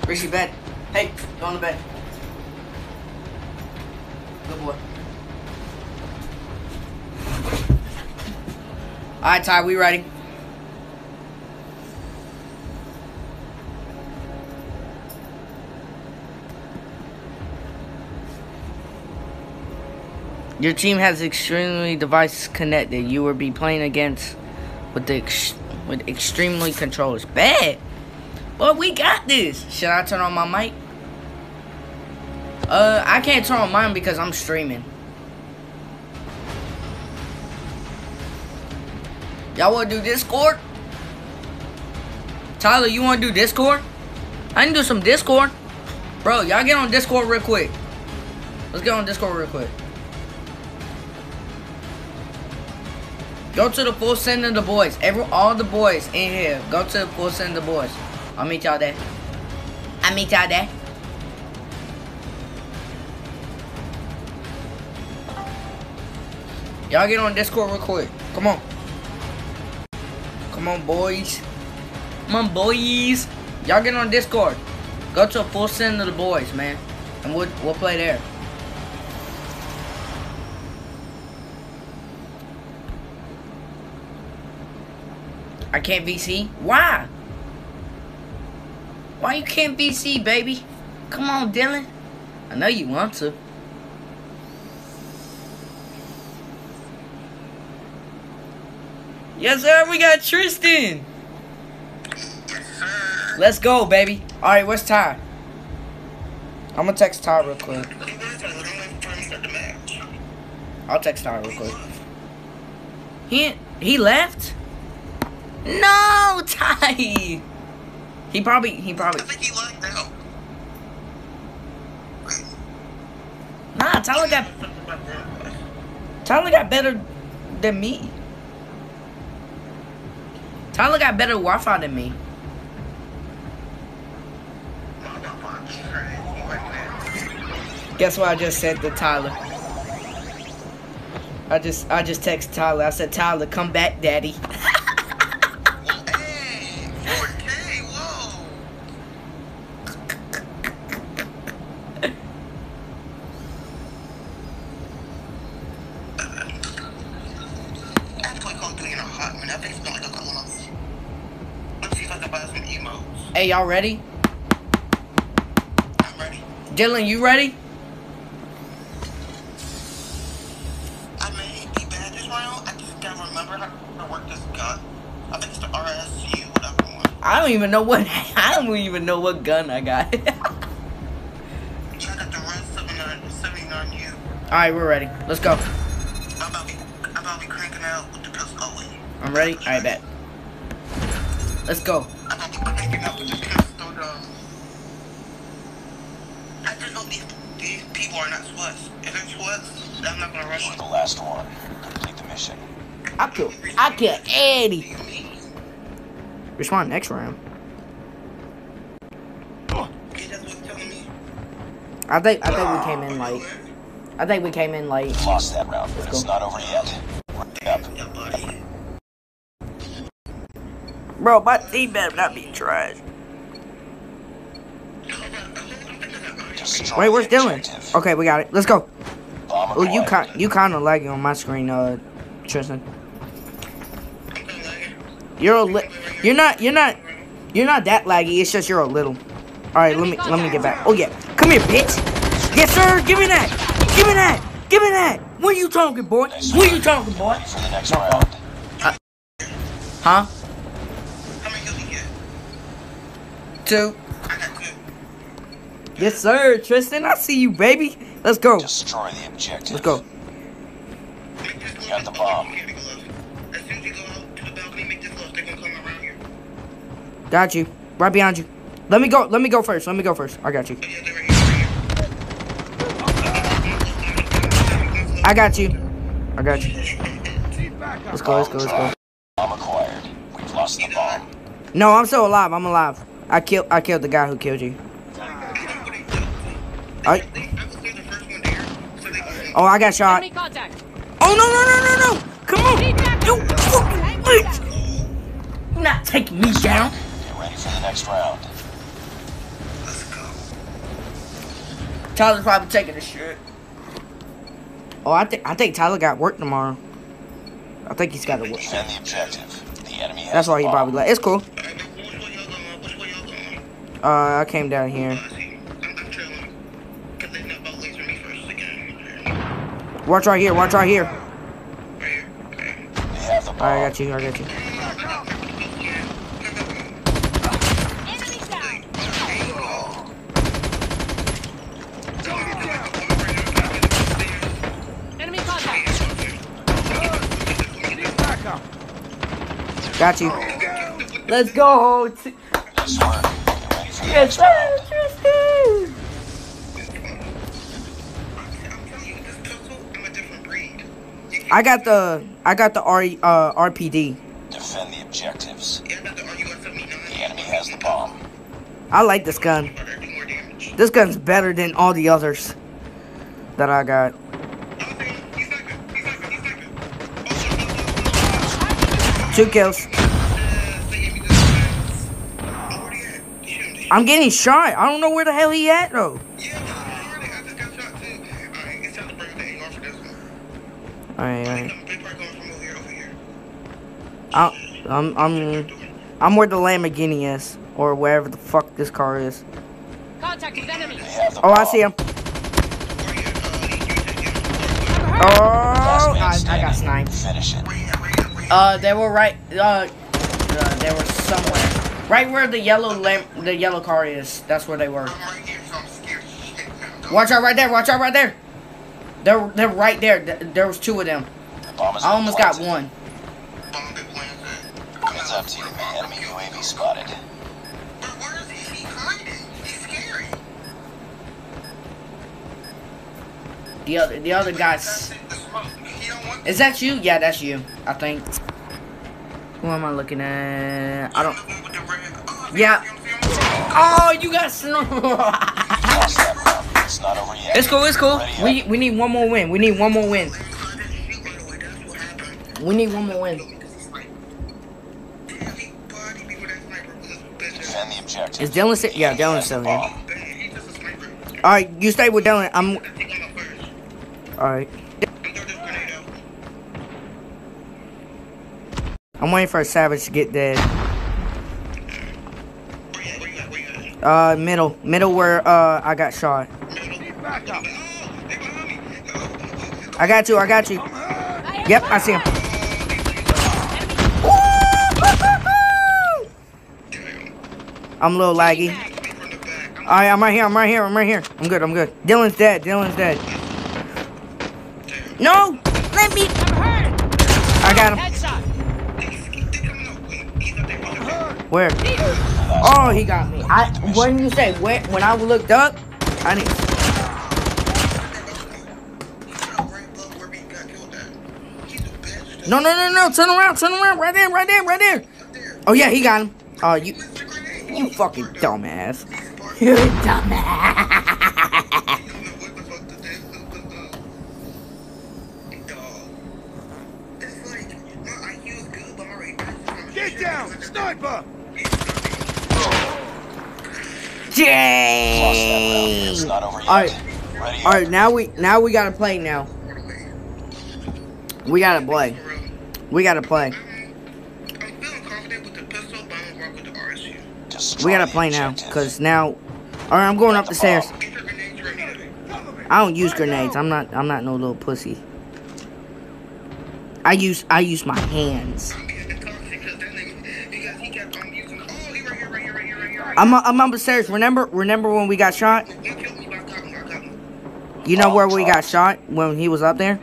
Where's your bed? Hey, go on the bed. Good boy. Alright, Ty, we ready? Your team has extremely devices connected. You will be playing against with the with extremely controllers. Bad. But we got this. Should I turn on my mic? Uh, I can't turn on mine because I'm streaming. Y'all wanna do Discord? Tyler, you wanna do Discord? I can do some Discord. Bro, y'all get on Discord real quick. Let's get on Discord real quick. Go to the full send of the boys. Every all the boys in here. Go to the full send of the boys. I'll meet y'all there. I'll meet y'all there. Y'all get on Discord real quick. Come on. Come on, boys. Come on, boys. Y'all get on Discord. Go to a full send of the boys, man. And we'll, we'll play there. I can't VC? Why? Why you can't VC, baby? Come on, Dylan. I know you want to. Yes, sir. We got Tristan. Yes, Let's go, baby. All right, where's Ty? I'm gonna text Ty real quick. I'll text Ty real quick. He he left. No, Ty. He probably he probably. I think he locked out. Nah, Tyler got Tyler got better than me. Tyler got better Wi-Fi than me. Guess what I just said to Tyler? I just I just texted Tyler. I said, Tyler, come back, daddy. y'all ready? I'm ready. Dylan, you ready? I may be bad this round. I just gotta remember how to work this gun. I think it's the RSU, whatever one. I don't even know what I don't even know what gun I got. Check out the Red 79, 79U. All right, we're ready. Let's go. I'm about to be, I'm about to be cranking out with the pistol. I'm ready. All right, bet. Let's go. I'm about to be cranking out with the pistol, though. I just hope these, these people are not sweats. If they're sweats, I'm not gonna rush You're them. the last one. Complete the mission. I kill. I kill Eddie. You mean? Respond next round. Yeah, that's what's telling me. I think I think we came in late. I think we came in late. Lost that round, but it's not over yet. Work up. Yeah, buddy. Bro, my team better not be trash. Wait, where's Dylan? Okay, we got it. Let's go. Oh, you kind you kind of lagging on my screen, uh, Tristan. I'm gonna lag it. You're a li- You're not. You're not. You're not that laggy. It's just you're a little. All right, let me let me get back. Oh yeah, come here, bitch. Yes, sir. Give me that. Give me that. Give me that. What are you talking, boy? What are you talking, boy? Ready for the next round. Huh? How many kills you get? Two. I got two. Yes, sir, Tristan. I see you, baby. Let's go. Destroy the objective. Let's go. Go Got the bomb. Go, love. As soon as you go out to the balcony, make this left. They're gonna come around here. Got you. Right behind you. Let me go. Let me go first. Let me go first. I got you. Yeah, they're right here. They're right here. I got you. I got you. Let's go. Let's go. Let's go. Bomb acquired. We've lost the bomb. No, I'm still alive. I'm alive. I killed. I killed the guy who killed you. Can. oh, I got shot. Oh no no no no no! Come on! You fucking bitch! You're not taking me down. Get ready for the next round. Let's go. Tyler's probably taking a shit. Oh, I think I think Tyler got work tomorrow. I think he's got to work. Defend the objective. The enemy has That's why he probably bomb. like. It's cool. Alright, which way y'all going? Which way y'all going? Uh, I came down here. Watch right here. Watch right here. Right here. Okay. They have the bomb. Alright, I got you. I got you. Enemy contact. Got you. Let's go. Nice work. Get ready for the Yes, sir, I got the I got the R uh RPD. Defend the objectives. I the RUS 79. The enemy has the bomb. I like this gun. Better do more damage. This gun's better than all the others that I got. Two kills. Uh, say give me this fast. Where he at? Shoot him. I'm getting shot. I don't know where the hell he at though. Here. I- I'm I'm I'm where the Lamborghini is, or wherever the fuck this car is. Contact with enemy. They have the Oh. I see him. Where he at? Uh, he- you said, yeah. Oh, I, I got sniped. Finish it. Uh, they were right. Uh, uh, they were somewhere, right where the yellow lamp, the yellow car is. That's where they were. I'm right here, so I'm scared shit now. Watch out right there. Watch out right there. They're they're right there. There was two of them. The I almost got one. Bomb big plans at. Heads up, team. Enemy UAV spotted. But where is he? He hiding. He's scary. The other the other guys. That's it, the smoke. He don't want Is that you? Yeah, that's you. I think. Who am I looking at? I don't. the one with the red. Oh, I Yeah. Oh, you got snow. not over yet. it's cool. It's cool. We we need one more win. We need one more win. I didn't shoot right away. That's what happened. We need one more win. Because he's like, damn, he bodied me with that sniper with his bitch ass. Defend the objective. Is Dylan still? Yeah, Dylan's still here. bomb. Bang, he's just a sniper. All right, you stay with Dylan. I'm. Think I'm up first. All right. I'm throw this grenade out. I'm waiting for a savage to get dead. Uh, middle, middle where uh I got shot. Need backup. They behind me. I got you. I got you. Yep, I see him. I'm a little laggy. back. I'm All right, I'm right here. I'm right here. I'm right here. I'm good. I'm good. Dylan's dead. Dylan's dead. No, let me. I got him. Headshot. they coming up. Wait, he's up there. He's up there. Where? Oh, he got me. I. When you say where? When I looked up, I didn't. No, no, no, no. Turn around. Turn around. Right there. Right there. Right there. Oh yeah, he got him. Oh, you. You fucking dumbass. You dumbass. I don't know what the fuck to do. Dog. It's like, my IQ is good, but my reflexes are Get down! Sniper! Lost that round. It's Dang. not over yet. All right. Ready All up. right, now we now we gotta play now. We gotta play. We gotta play. We gotta play now, cause now. All right, I'm going up the stairs. I don't use grenades. I'm not. I'm not no little pussy. I use. I use my hands. I'm I'm. Up the stairs. Remember. Remember when we got shot? You know where we got shot when he was up there?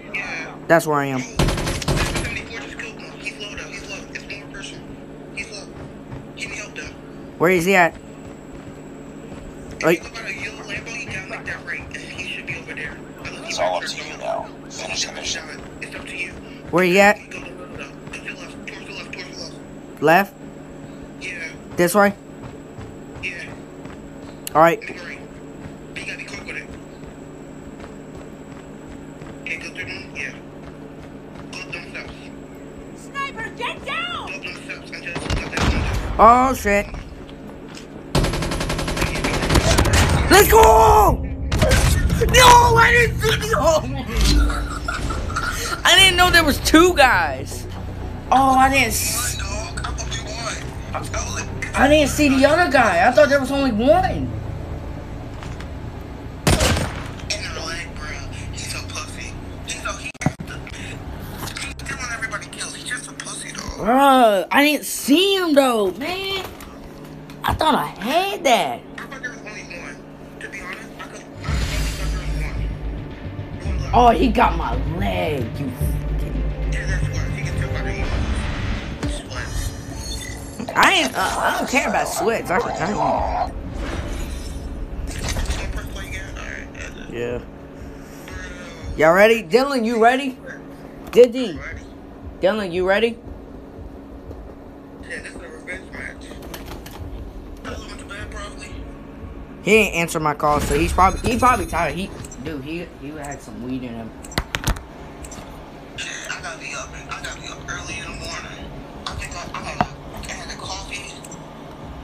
That's where I am. 74 just killed him. He's low though. He's low. It's one more person. He's low. Give me help though. Where is he at? Like- you at a yellow Lambo, he got like that right. He should be over there. I look It's all up to you now. Finish the mission. It's up to you. Where he at? Go to the left, though. Go to the left. Towards the left. Towards the left. Left. Yeah. This way. Yeah. All Oh shit. Let's go! No, I didn't see. Oh, I didn't know there was two guys. Oh, I didn't. s- One dog. I'm gonna do one. Look. I didn't see the other guy. I thought there was only one. Bruh, I didn't see him though, man. I thought I had that. I thought there was only one. To be honest, I could. I honestly thought there was one. One. Oh, he got my leg. You. fucking- Yeah, that's what. He can tell by the emo. Sweats. I ain't. Uh, I don't care about sweats. I can tell One person play again? Alright, that's it. you. Yeah. Y'all ready? Dylan, you ready? Diddy. Ready? Dylan, you ready? Yeah, this is a revenge match. Tyler went to bed, probably. He ain't answer my call, so he's probably he probably tired. He, dude, he he had some weed in him. I gotta be up. I gotta be up early in the morning. I think I, I gotta I had a coffee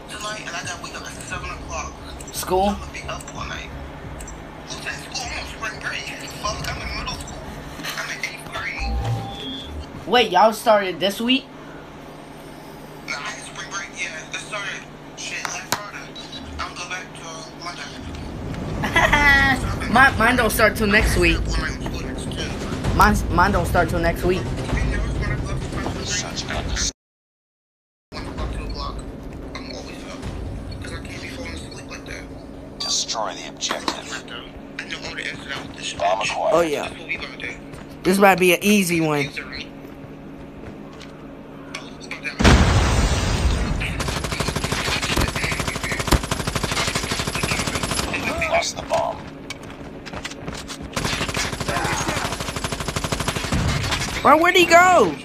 tonight, and I gotta wake up at 7 o'clock. School? I'm gonna be up all night. What's that school? I'm on spring break. Fuck, I'm in middle school. I'm in 8th grade. Wait, y'all started this week? Nah, spring break, yeah. It started shit last Friday. I'm going back to Monday. mine, mine don't start till next week. When I'm in school next too. Mine, mine don't start till next week. You know, it's when I go to spring Such break. goodness. One o'clock, two o'clock. I'm always up. Because I can't be falling asleep like that. Destroy the objective. I know all the ins and outs of this shit. Bomb acquired. Oh yeah, That's what we gonna do. this might be an easy one. Things are right. Oh, it's about that. Lost the bomb. Bro, where'd he go? Trying to make some- trying to- right here, right here, right here. Oh, he flew. He flew. Where'd he flew.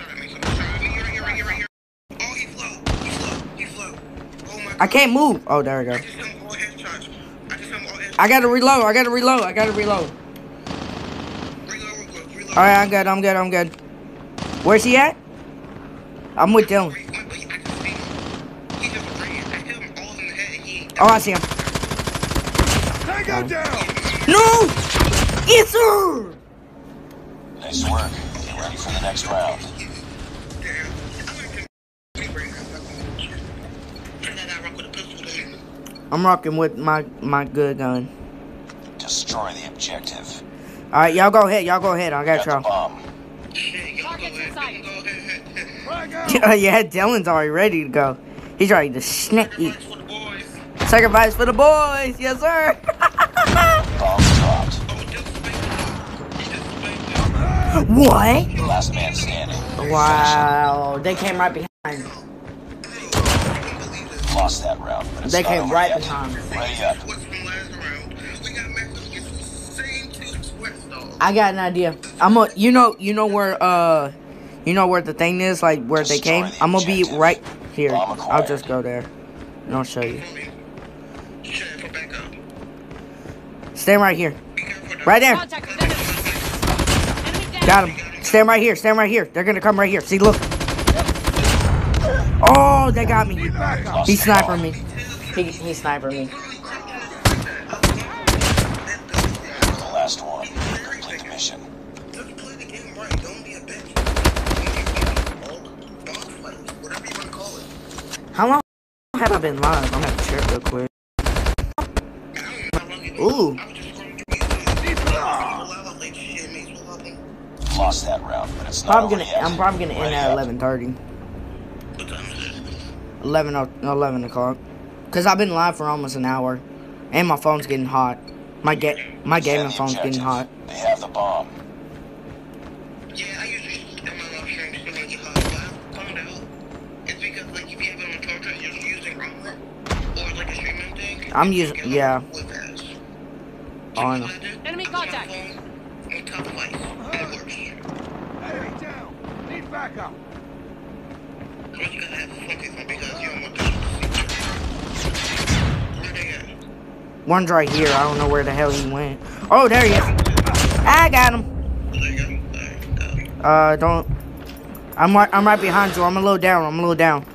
Oh I can't move. Oh, there we go. I just hit him all headshots. I just hit him all headshots. I gotta reload. I gotta reload. I gotta reload. Reload real quick. Reload. All right, I'm good. I'm good. I'm good. Where's he at? I'm with Dylan. Wait, wait, wait, I just seen him. He just ran. I hit him all in the head and he ain't Oh, I see him. Tango down! No! Yes, sir. Nice work. Next round. I'm gonna get bring that back on. Turn that out, rock with a pistol then. I'm rocking with my my good gun. Destroy the objective. All right, y'all go ahead. Y'all go ahead. I got Got y'all. bomb. Shit, y'all go Target's ahead. in sight. Y'all Go ahead. Frag out! yeah, Dylan's already ready to go. He's ready to snap you. Sacrifice for the boys. Sacrifice for the boys. Yes, sir. Bomb dropped. Oh, just spanked him. He just spanked him. What? Last man standing. Wow. They came right behind. I can't believe this. Lost that round, but it's They came right yet. behind. Ready up. What's from last round? We got Max against the same two sweats, dog. I got an idea. I'm a. You know. You know where. Uh. You know where the thing is. Like where they came. I'm gonna be right here. I'll just go there. And I'll show you. Shit. Stand right here. Be careful, dog. Right there. Contact with enemy. Enemy down. Got him. Stand right here. Stand right here. They're gonna come right here. See, look. Oh, they got me. He sniping me. He he sniping me. The last one. Complete mission. Just play the game right. Don't be a bitch. Dog fight, whatever you want to call it. How long have I been live? I'm gonna to check real quick. Ooh. Lost that round, but it's not Probably over gonna. yet. I'm probably gonna end Ready at up. 11:30. 11 o- 11 o'clock. Cause I've been live for almost an hour, and my phone's getting hot. My ga- my Defend gaming the phone's getting hot. They have the bomb. Yeah, I usually in my live stream still like get hot, but I found out it's because like if you have it on charger and you're using Rumble or like a streaming thing. I'm using- yeah. hot way fast. Oh, I know. what did? Enemy I put my contact. phone on top device, and it works. Enemy down. Need backup. But you gotta have a funky because you don't want this. Where they at? One's right here. I don't know where the hell he went. Oh, there he is. I got him. There you go. Alright, got it. Uh, don't. I'm right. I'm right behind you. I'm a little down. I'm a little down.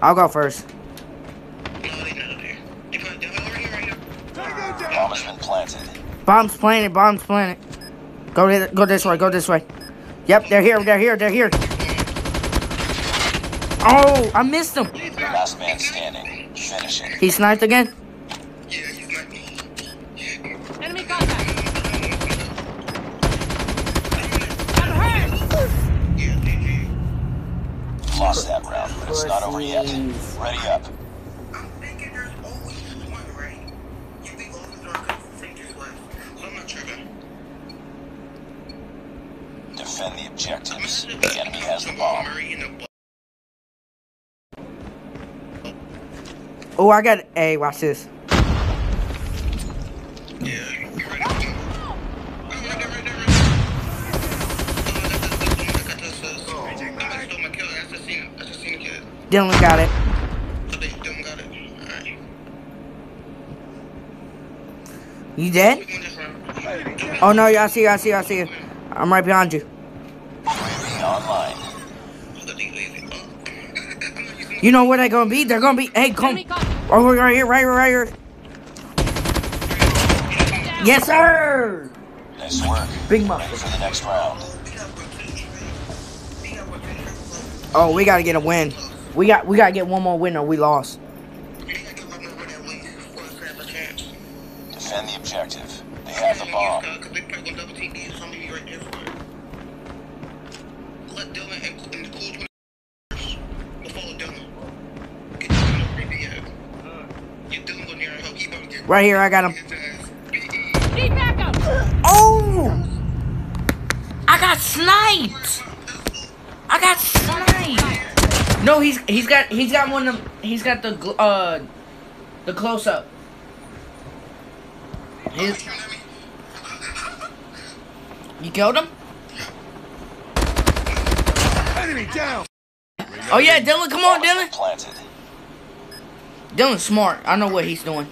I'll go first. No, they not there. They put they're over here right now. Tango down. Bomb has been planted. Bombs planted. Bombs planted. Go th- go this way. Go this way. Yep, they're here. They're here. They're here. Oh, I missed him. Last man standing. Finish it. He sniped again. Yeah, he's not. Enemy contact. I'm hurt. Yeah, Lost that round, but it's not over yet. Ready up. Oh, I got. Hey, watch this. Right. Right right right that got it. Dylan got it. Alright. You dead? Right? Oh no, yeah, I see you. I see you. I see you. I'm right behind you. You know where they're gonna be? They're gonna be. Hey, come. Oh, right here. Right here. Right here. Yes, sir. Nice work. Big Ready for the next round. Got rotation. We got rotation. Oh, we gotta get a win. We got. We gotta get one more win or we lost. We gotta get one more win at least for us to have a chance. Defend the objective. They have the bomb. Right here. I got him. his ass. BE. Need backup. Oh! I got sniped. I got sniped. No, he's he's got he's got one of. He's got the uh the close up. His, you killed him? Enemy down. Oh yeah, Dylan, come on, Bomb has been Dylan. Dylan's smart. I know what he's doing.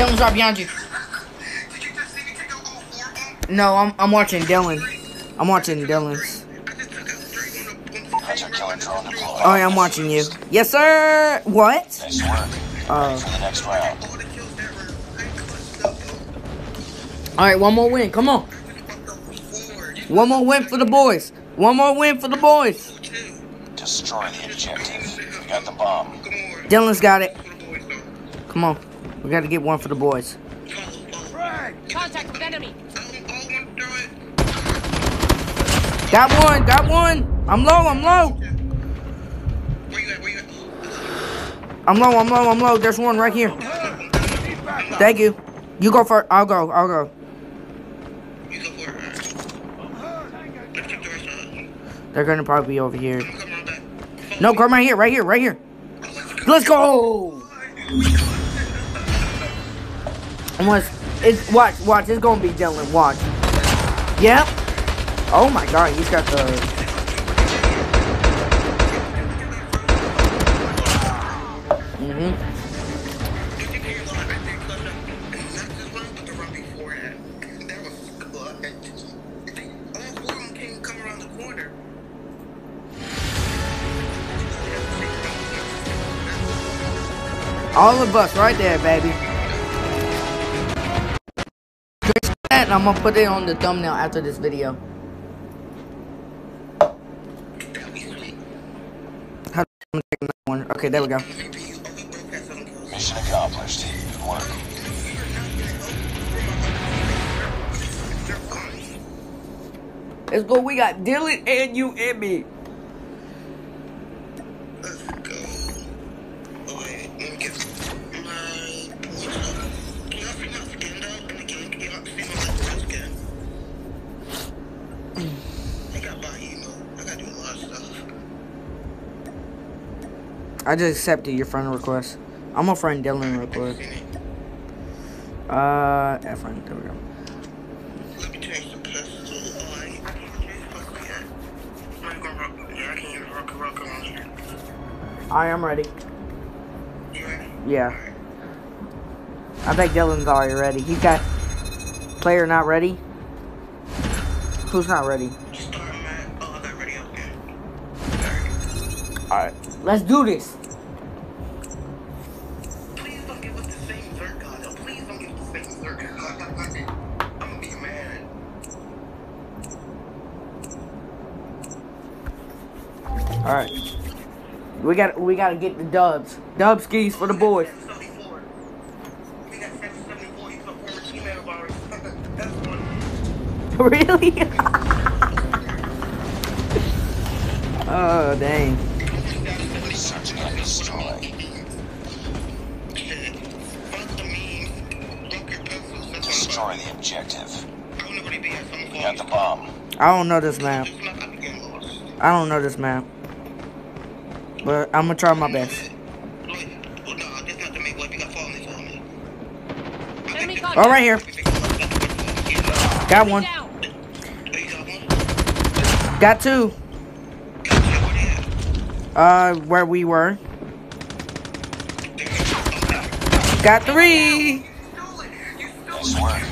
Dylan's right behind you. Did you just see me take four of? No, I'm I'm watching Dylan. I'm watching Dylan's. I just took out three on the on the Hunter killer drone deployed. Oh yeah, I'm watching you. Yes, sir. What? Nice work. Uh, for the next round. all the kills that were I ain't clutched up though. All right, one more win. Come on. I just fucked up forward. One more win for the boys. One more win for the boys. Destroy the objective. You got the bomb. Dylan's got it. For the boys though. Come on. We got to get one for the boys. Contact with enemy. I don't all want to do it. Got one. Got one. I'm low. I'm low. Where you at? Where you at? I'm low. I'm low. I'm low. There's one right here. Thank you. You go first. I'll go. I'll go. You go for it. Alright. Let's check the rest of it. They're gonna probably be over here. I'm coming around back. No, come right here. Right here. Right here. Let's go. It's watch. Watch. It's gonna be Dylan. Watch. Yep. Oh my God. He's got the. Mm hmm All of us right there, clutch and I'm gonna put it on the thumbnail after this video. That'd be sweet. How take another one. Okay, there we go. Maybe you only broke that seven kills. Mission accomplished. Good work. Let's go. We got Dylan and you and me. I just accepted your friend request. I'm a friend Dylan real quick. Uh, yeah, friend. There we go. Let me change the pistol. Oh, I, I can't even change the pistol yet. I'm not. Yeah, I can't even rock a rock on here. I am ready. You ready? Yeah. I think Dylan's already ready. He got player not ready. Who's not ready? Start my. Oh, I got ready up here. Alright. Let's do this. Please don't give us the same Zerk god. though. Please don't give us the same Zerk god. I'm gonna be mad. Alright. We got we gotta get the dubs. Dub skis for the boys. 74. We got objective. I'm don't know what he be at. You got the bomb. I don't know this map. I'm getting lost. I don't know this map. But I'm gonna try my best. Wait, well, no, this not the make. What if you got falling this on me? I Enemy think contact. Oh, right here. Got one. Down. You got two. Where? Uh, where we were. Got three. Nice work.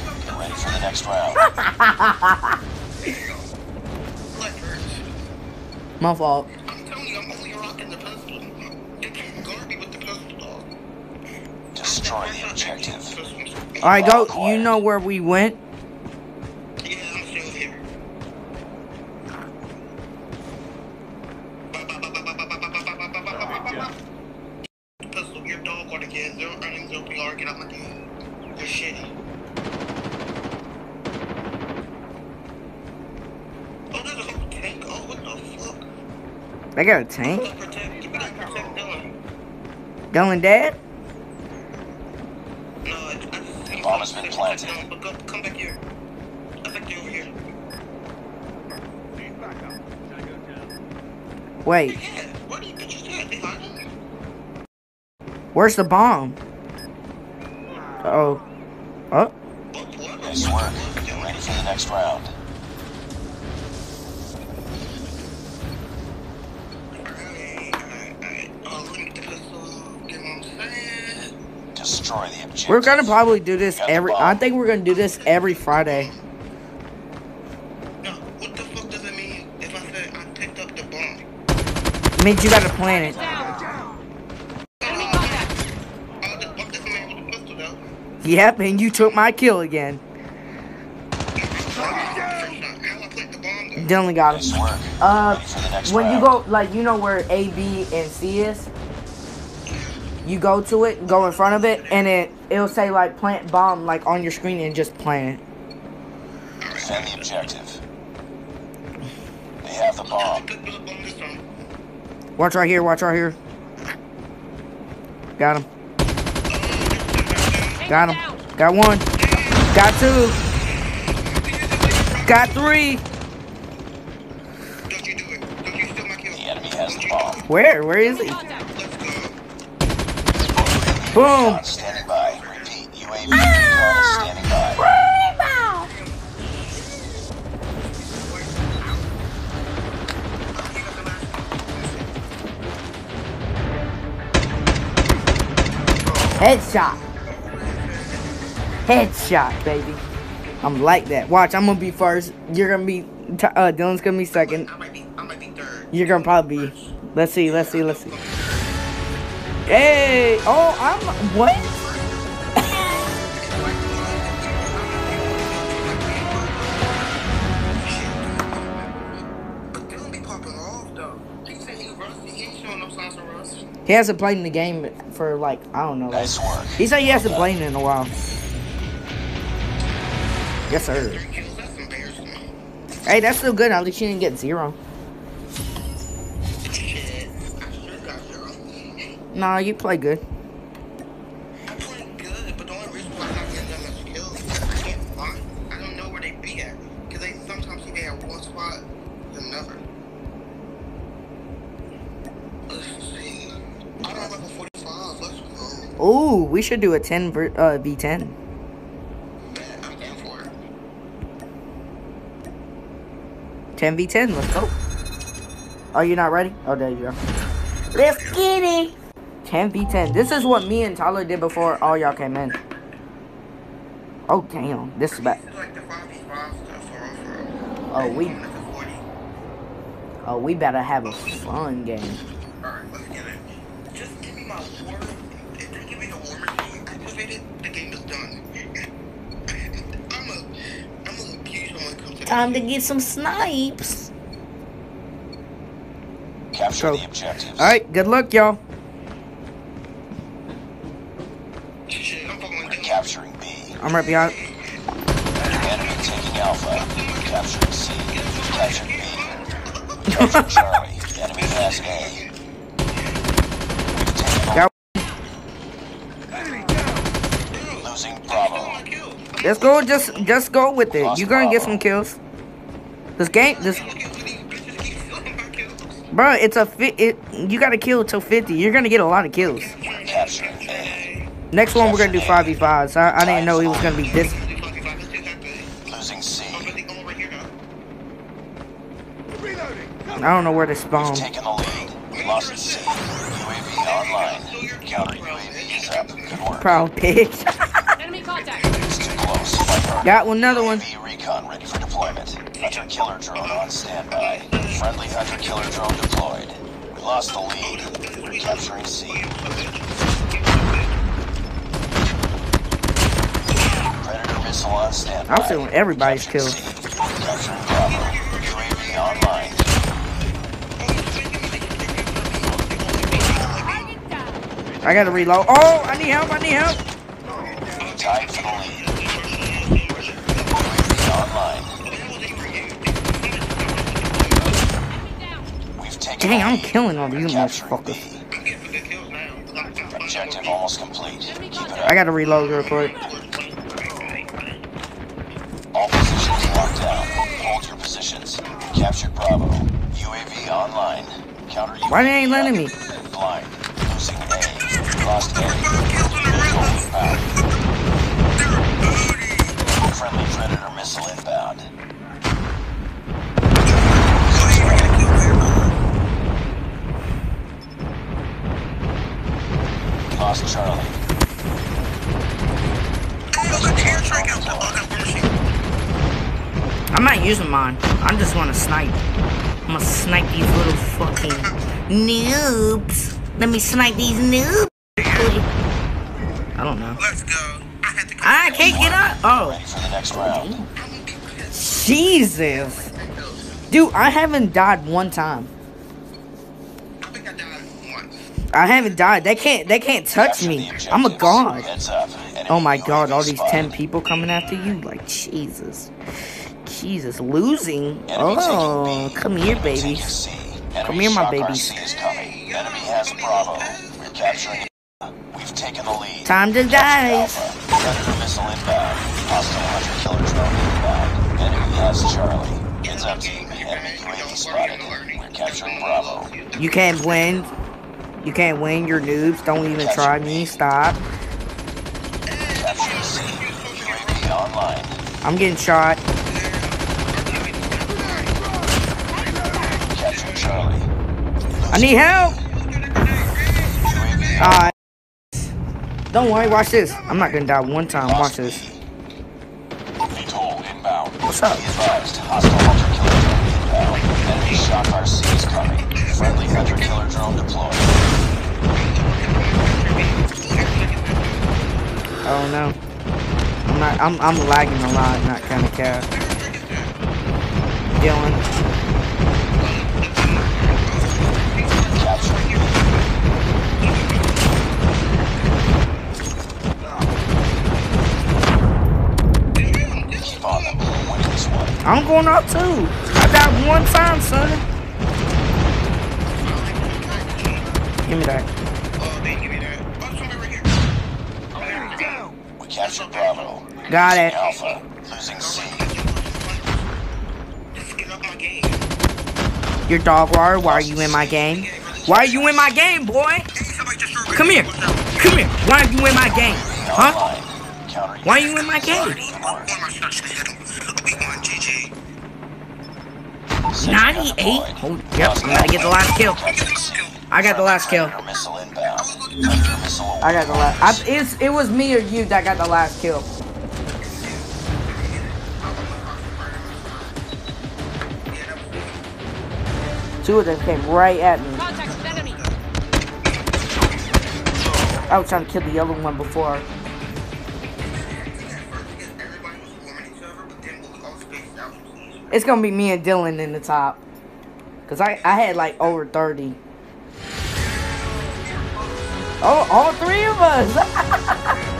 Next round. My fault. I'm telling you, I'm only rocking the pistol. They can't guard me with the pistol, dog. Destroy the objective. All right, go. You know where we went. A tank. Let's protect, you gotta protect Dylan. Dylan dead? No, I, I Bomb has been planted. But go, come back here. I think you're over here. Wait, Yeah, where do you bitches at? They hiding? where's the bomb? Oh. Oh. We're gonna probably do this every. I think we're gonna do this every Friday. No, what the fuck does it mean if I say I picked up the bomb? It means you gotta plan it. Down. Enemy contact. the fuck does it mean with the pistol though? Yep, and you took my kill again. How I put the bomb though? Dylan got him. Uh, Ready for the next when you go, like, you know where A, B, and C is? You go to it, go in front of it, and it it'll say like plant bomb like on your screen and just plant it. Defend the objective. They have the bomb. Pick the bomb this time. Watch right here, watch right here. Got him. Got him. Got one. Got two. Got three. Don't you do it. Don't Headshot. Headshot, baby. I'm like that. Watch, I'm gonna be first. You're gonna be. Uh, Dylan's gonna be second. I might be, I might be third. You're gonna probably be. Let's see. Let's see. Let's see. Hey, oh, I'm what? He hasn't played in the game for like I don't know. Like, Nice work. he said he hasn't played in a while. Yes, sir. Three kills. That's embarrassing. Hey, that's still good. At least you didn't get zero. Shit. I should got zero. Nah, you play good. We should do a 10 ver- uh, v10. Bet. I'm down for it. 10 v10, let's go. Oh, you're not ready? Oh, there you go. Let's get it. 10 v10. This is what me and Tyler did before all y'all came in. Oh, damn. This is bad. This is like the 5v5 stuff for real, for real. Oh, we, Going up to 40. oh, we better have a fun game. Alright, let's get it. Just give me my war. If they give me the war machine the game is done. I'm a, I'm a huge when it comes to Time to get some snipes. Capture Go. the objectives. Alright, good luck, y'all. I'm fucking We're with capturing B. I'm right behind. Enemy taking Alpha. Capturing C. Capturing B. Capturing Charlie. Enemy has A. We've taken Got- Enemy down. losing Bravo. my kill. Let's go, just just go with it. You're gonna get some kills. This game, this, Look at these bitches keep stealing my kills. bro, it's a fit. It, you gotta kill till 50. You're gonna get a lot of kills. We're capturing A. Next one, we're gonna do 5v5s. I, I didn't know he was gonna be this. I don't know where to spawn. Taking the lead. Lost C. UAV online. Counter UAV is up. Good work. Proud pig. Got one, another one. UAV recon ready for deployment. Hunter killer drone on standby. Friendly hunter killer drone deployed. We lost the lead. We're capturing C. Predator missile on standby. I'm stealing everybody's Capturing kills. C. Capturing Bravo. UAV online. I gotta reload. Oh, I need help. I need help. Tied for the lead. UAV online. We've taken Dang, I'm killing all We're you capturing motherfuckers. Objective almost complete. Keep it I gotta reload real quick. All positions locked down. Hold your positions. We captured Bravo. UAV online. Counter UAV. Why they ain't letting me? Blind. Losing A. Lost A. using mine. I just want to snipe. I'm gonna snipe these little fucking noobs. Let me snipe these noobs. I don't know. Let's go. I to. I can't get up. Oh, for the next round. Jesus. Dude, I haven't died one time. I think I died once. I haven't died. They can't. They can't touch me. I'm a god. Heads up. Enemy Oh my god! All these ten people coming after you. Like Jesus. Jesus, losing. Oh, come here, babies. Come here, my shock babies. RC is. Enemy has Bravo. We're capturing. We've taken the lead. Time to die. Missile inbound. Hostile hunter killer drone inbound. Enemy has Charlie. Heads up team. Enemy UAV spotted. We're capturing Bravo. You can't win. You can't win. You're noobs. Don't even try me. Stop. Capturing C. UAV online. I'm getting shot. Capturing Charlie. I need help. Alright. Don't worry. Watch this. I'm not gonna die one time. Watch this. What's up? Be advised, hostile hunter killer drone inbound. Enemy shock RC is coming. Friendly hunter killer drone deployed. I don't know. I'm not. I'm. I'm lagging a lot. Not kind of cat. Dylan. Keep on them. We'll win this one. I'm going up too. I got one time, son. Give me that. Oh, they give me that. Oh, right. Enemy. We captured Bravo. Got it. Alpha. Losing C. Your dog water. Why are you in my game? Why are you in my game, boy? Come here. Come here. Why are you in my game? Huh? Why are you in my game? 98? Oh, yep. I'm gonna get the last kill. I got the last kill. I got the last. I, it's, it was me or you that got the last kill. Two of them came right at me. I was trying to kill the yellow one before. It's gonna be me and Dylan in the top. Cause I, I had like over 30. Oh, all three of us!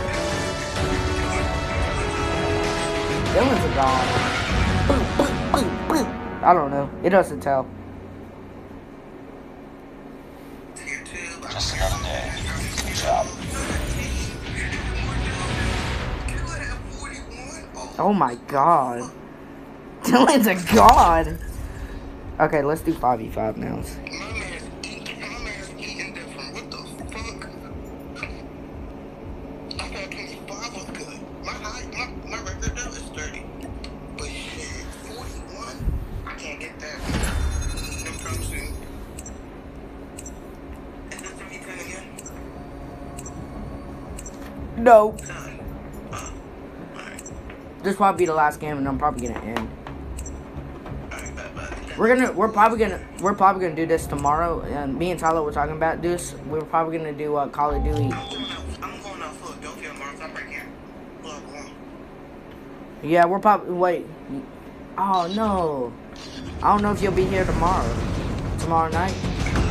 Dylan's a boom. I don't know. It doesn't tell. Job. Good at 41. Oh, Oh my god. Dylan's a god. Okay, let's do 5v5 now. No. Uh. This probably be the last game and I'm probably gonna end. Alright, bye bye. We're gonna we're probably gonna we're probably gonna do this tomorrow. And me and Tyler were talking about this. We're probably gonna do uh, Call of Duty. I'm going out, I'm going out Philadelphia tomorrow. so I'm right here. Plug one. Yeah, we're probably wait. Oh no. I don't know if you'll be here tomorrow. Tomorrow night.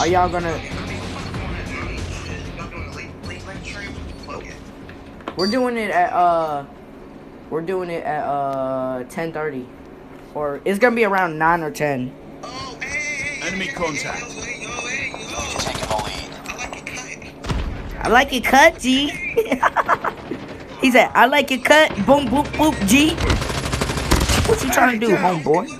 Are y'all gonna we're doing it at uh we're doing it at uh 10:30. Or it's gonna be around 9 or 10. Enemy contact. Taking the lead. I like it cut, G. he said, I like it cut. Boom, boom, boom, G. What you trying to do, homeboy?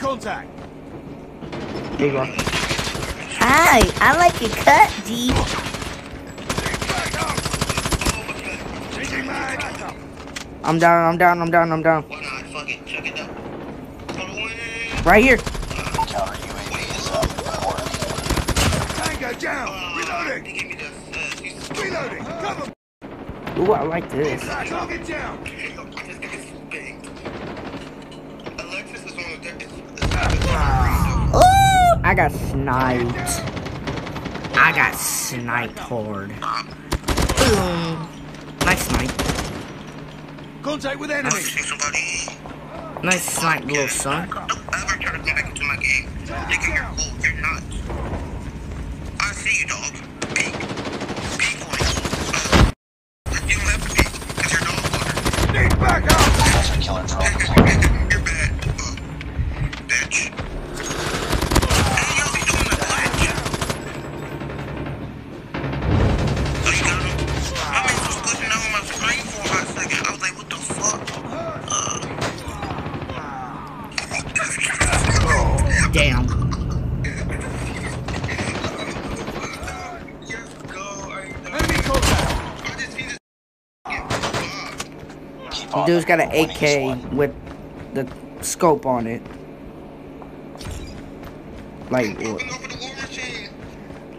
contact. There you go. Hi, I like it cut, G. Changing mag. I'm down, I'm down, I'm down, I'm down. Why not? Fuck it. Check it out. Right here. Counter UAV is up. Tango down. Reloading. He gave me the, he's- Reloading. Cover. Ooh, I like this. Target down. I got sniped. I got sniped hard. Boom. Nice snipe. Contact with enemy. see somebody. Nice snipe, little son. Don't ever try to come back into my game. Nigga, you're cool. Dude's got an when winning this AK with the scope on it. Like, wh- Open over the war machine.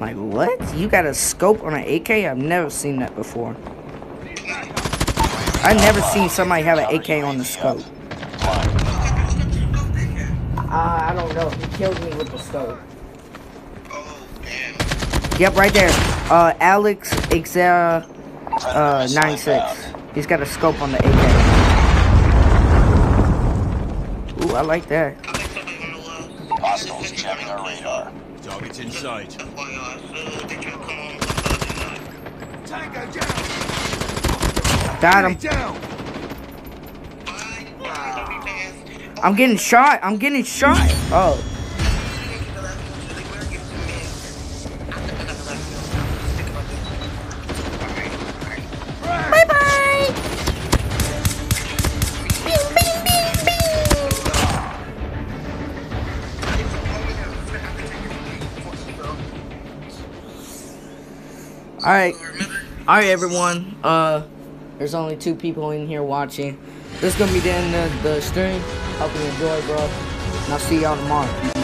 like what? You got a scope on an AK? I've never seen that before. I've never seen somebody have an AK on the scope. Uh, I don't know. He killed me with the scope. Oh, damn. Yep, right there. Uh, Alex Xera uh, missile 96. He's got a scope on the AK. I like that. I think somebody on the left. Hostiles jamming our radar. Target's in sight. FYI, so they try to come on with the night. Tango down. Got Enemy him. down. Bye. Bye. Don't be fast. I'm getting shot. I'm getting shot. Oh. All right, everyone. Uh, there's only two people in here watching. This is gonna be the end of the stream. Hope you enjoy, bro. And I'll see y'all tomorrow.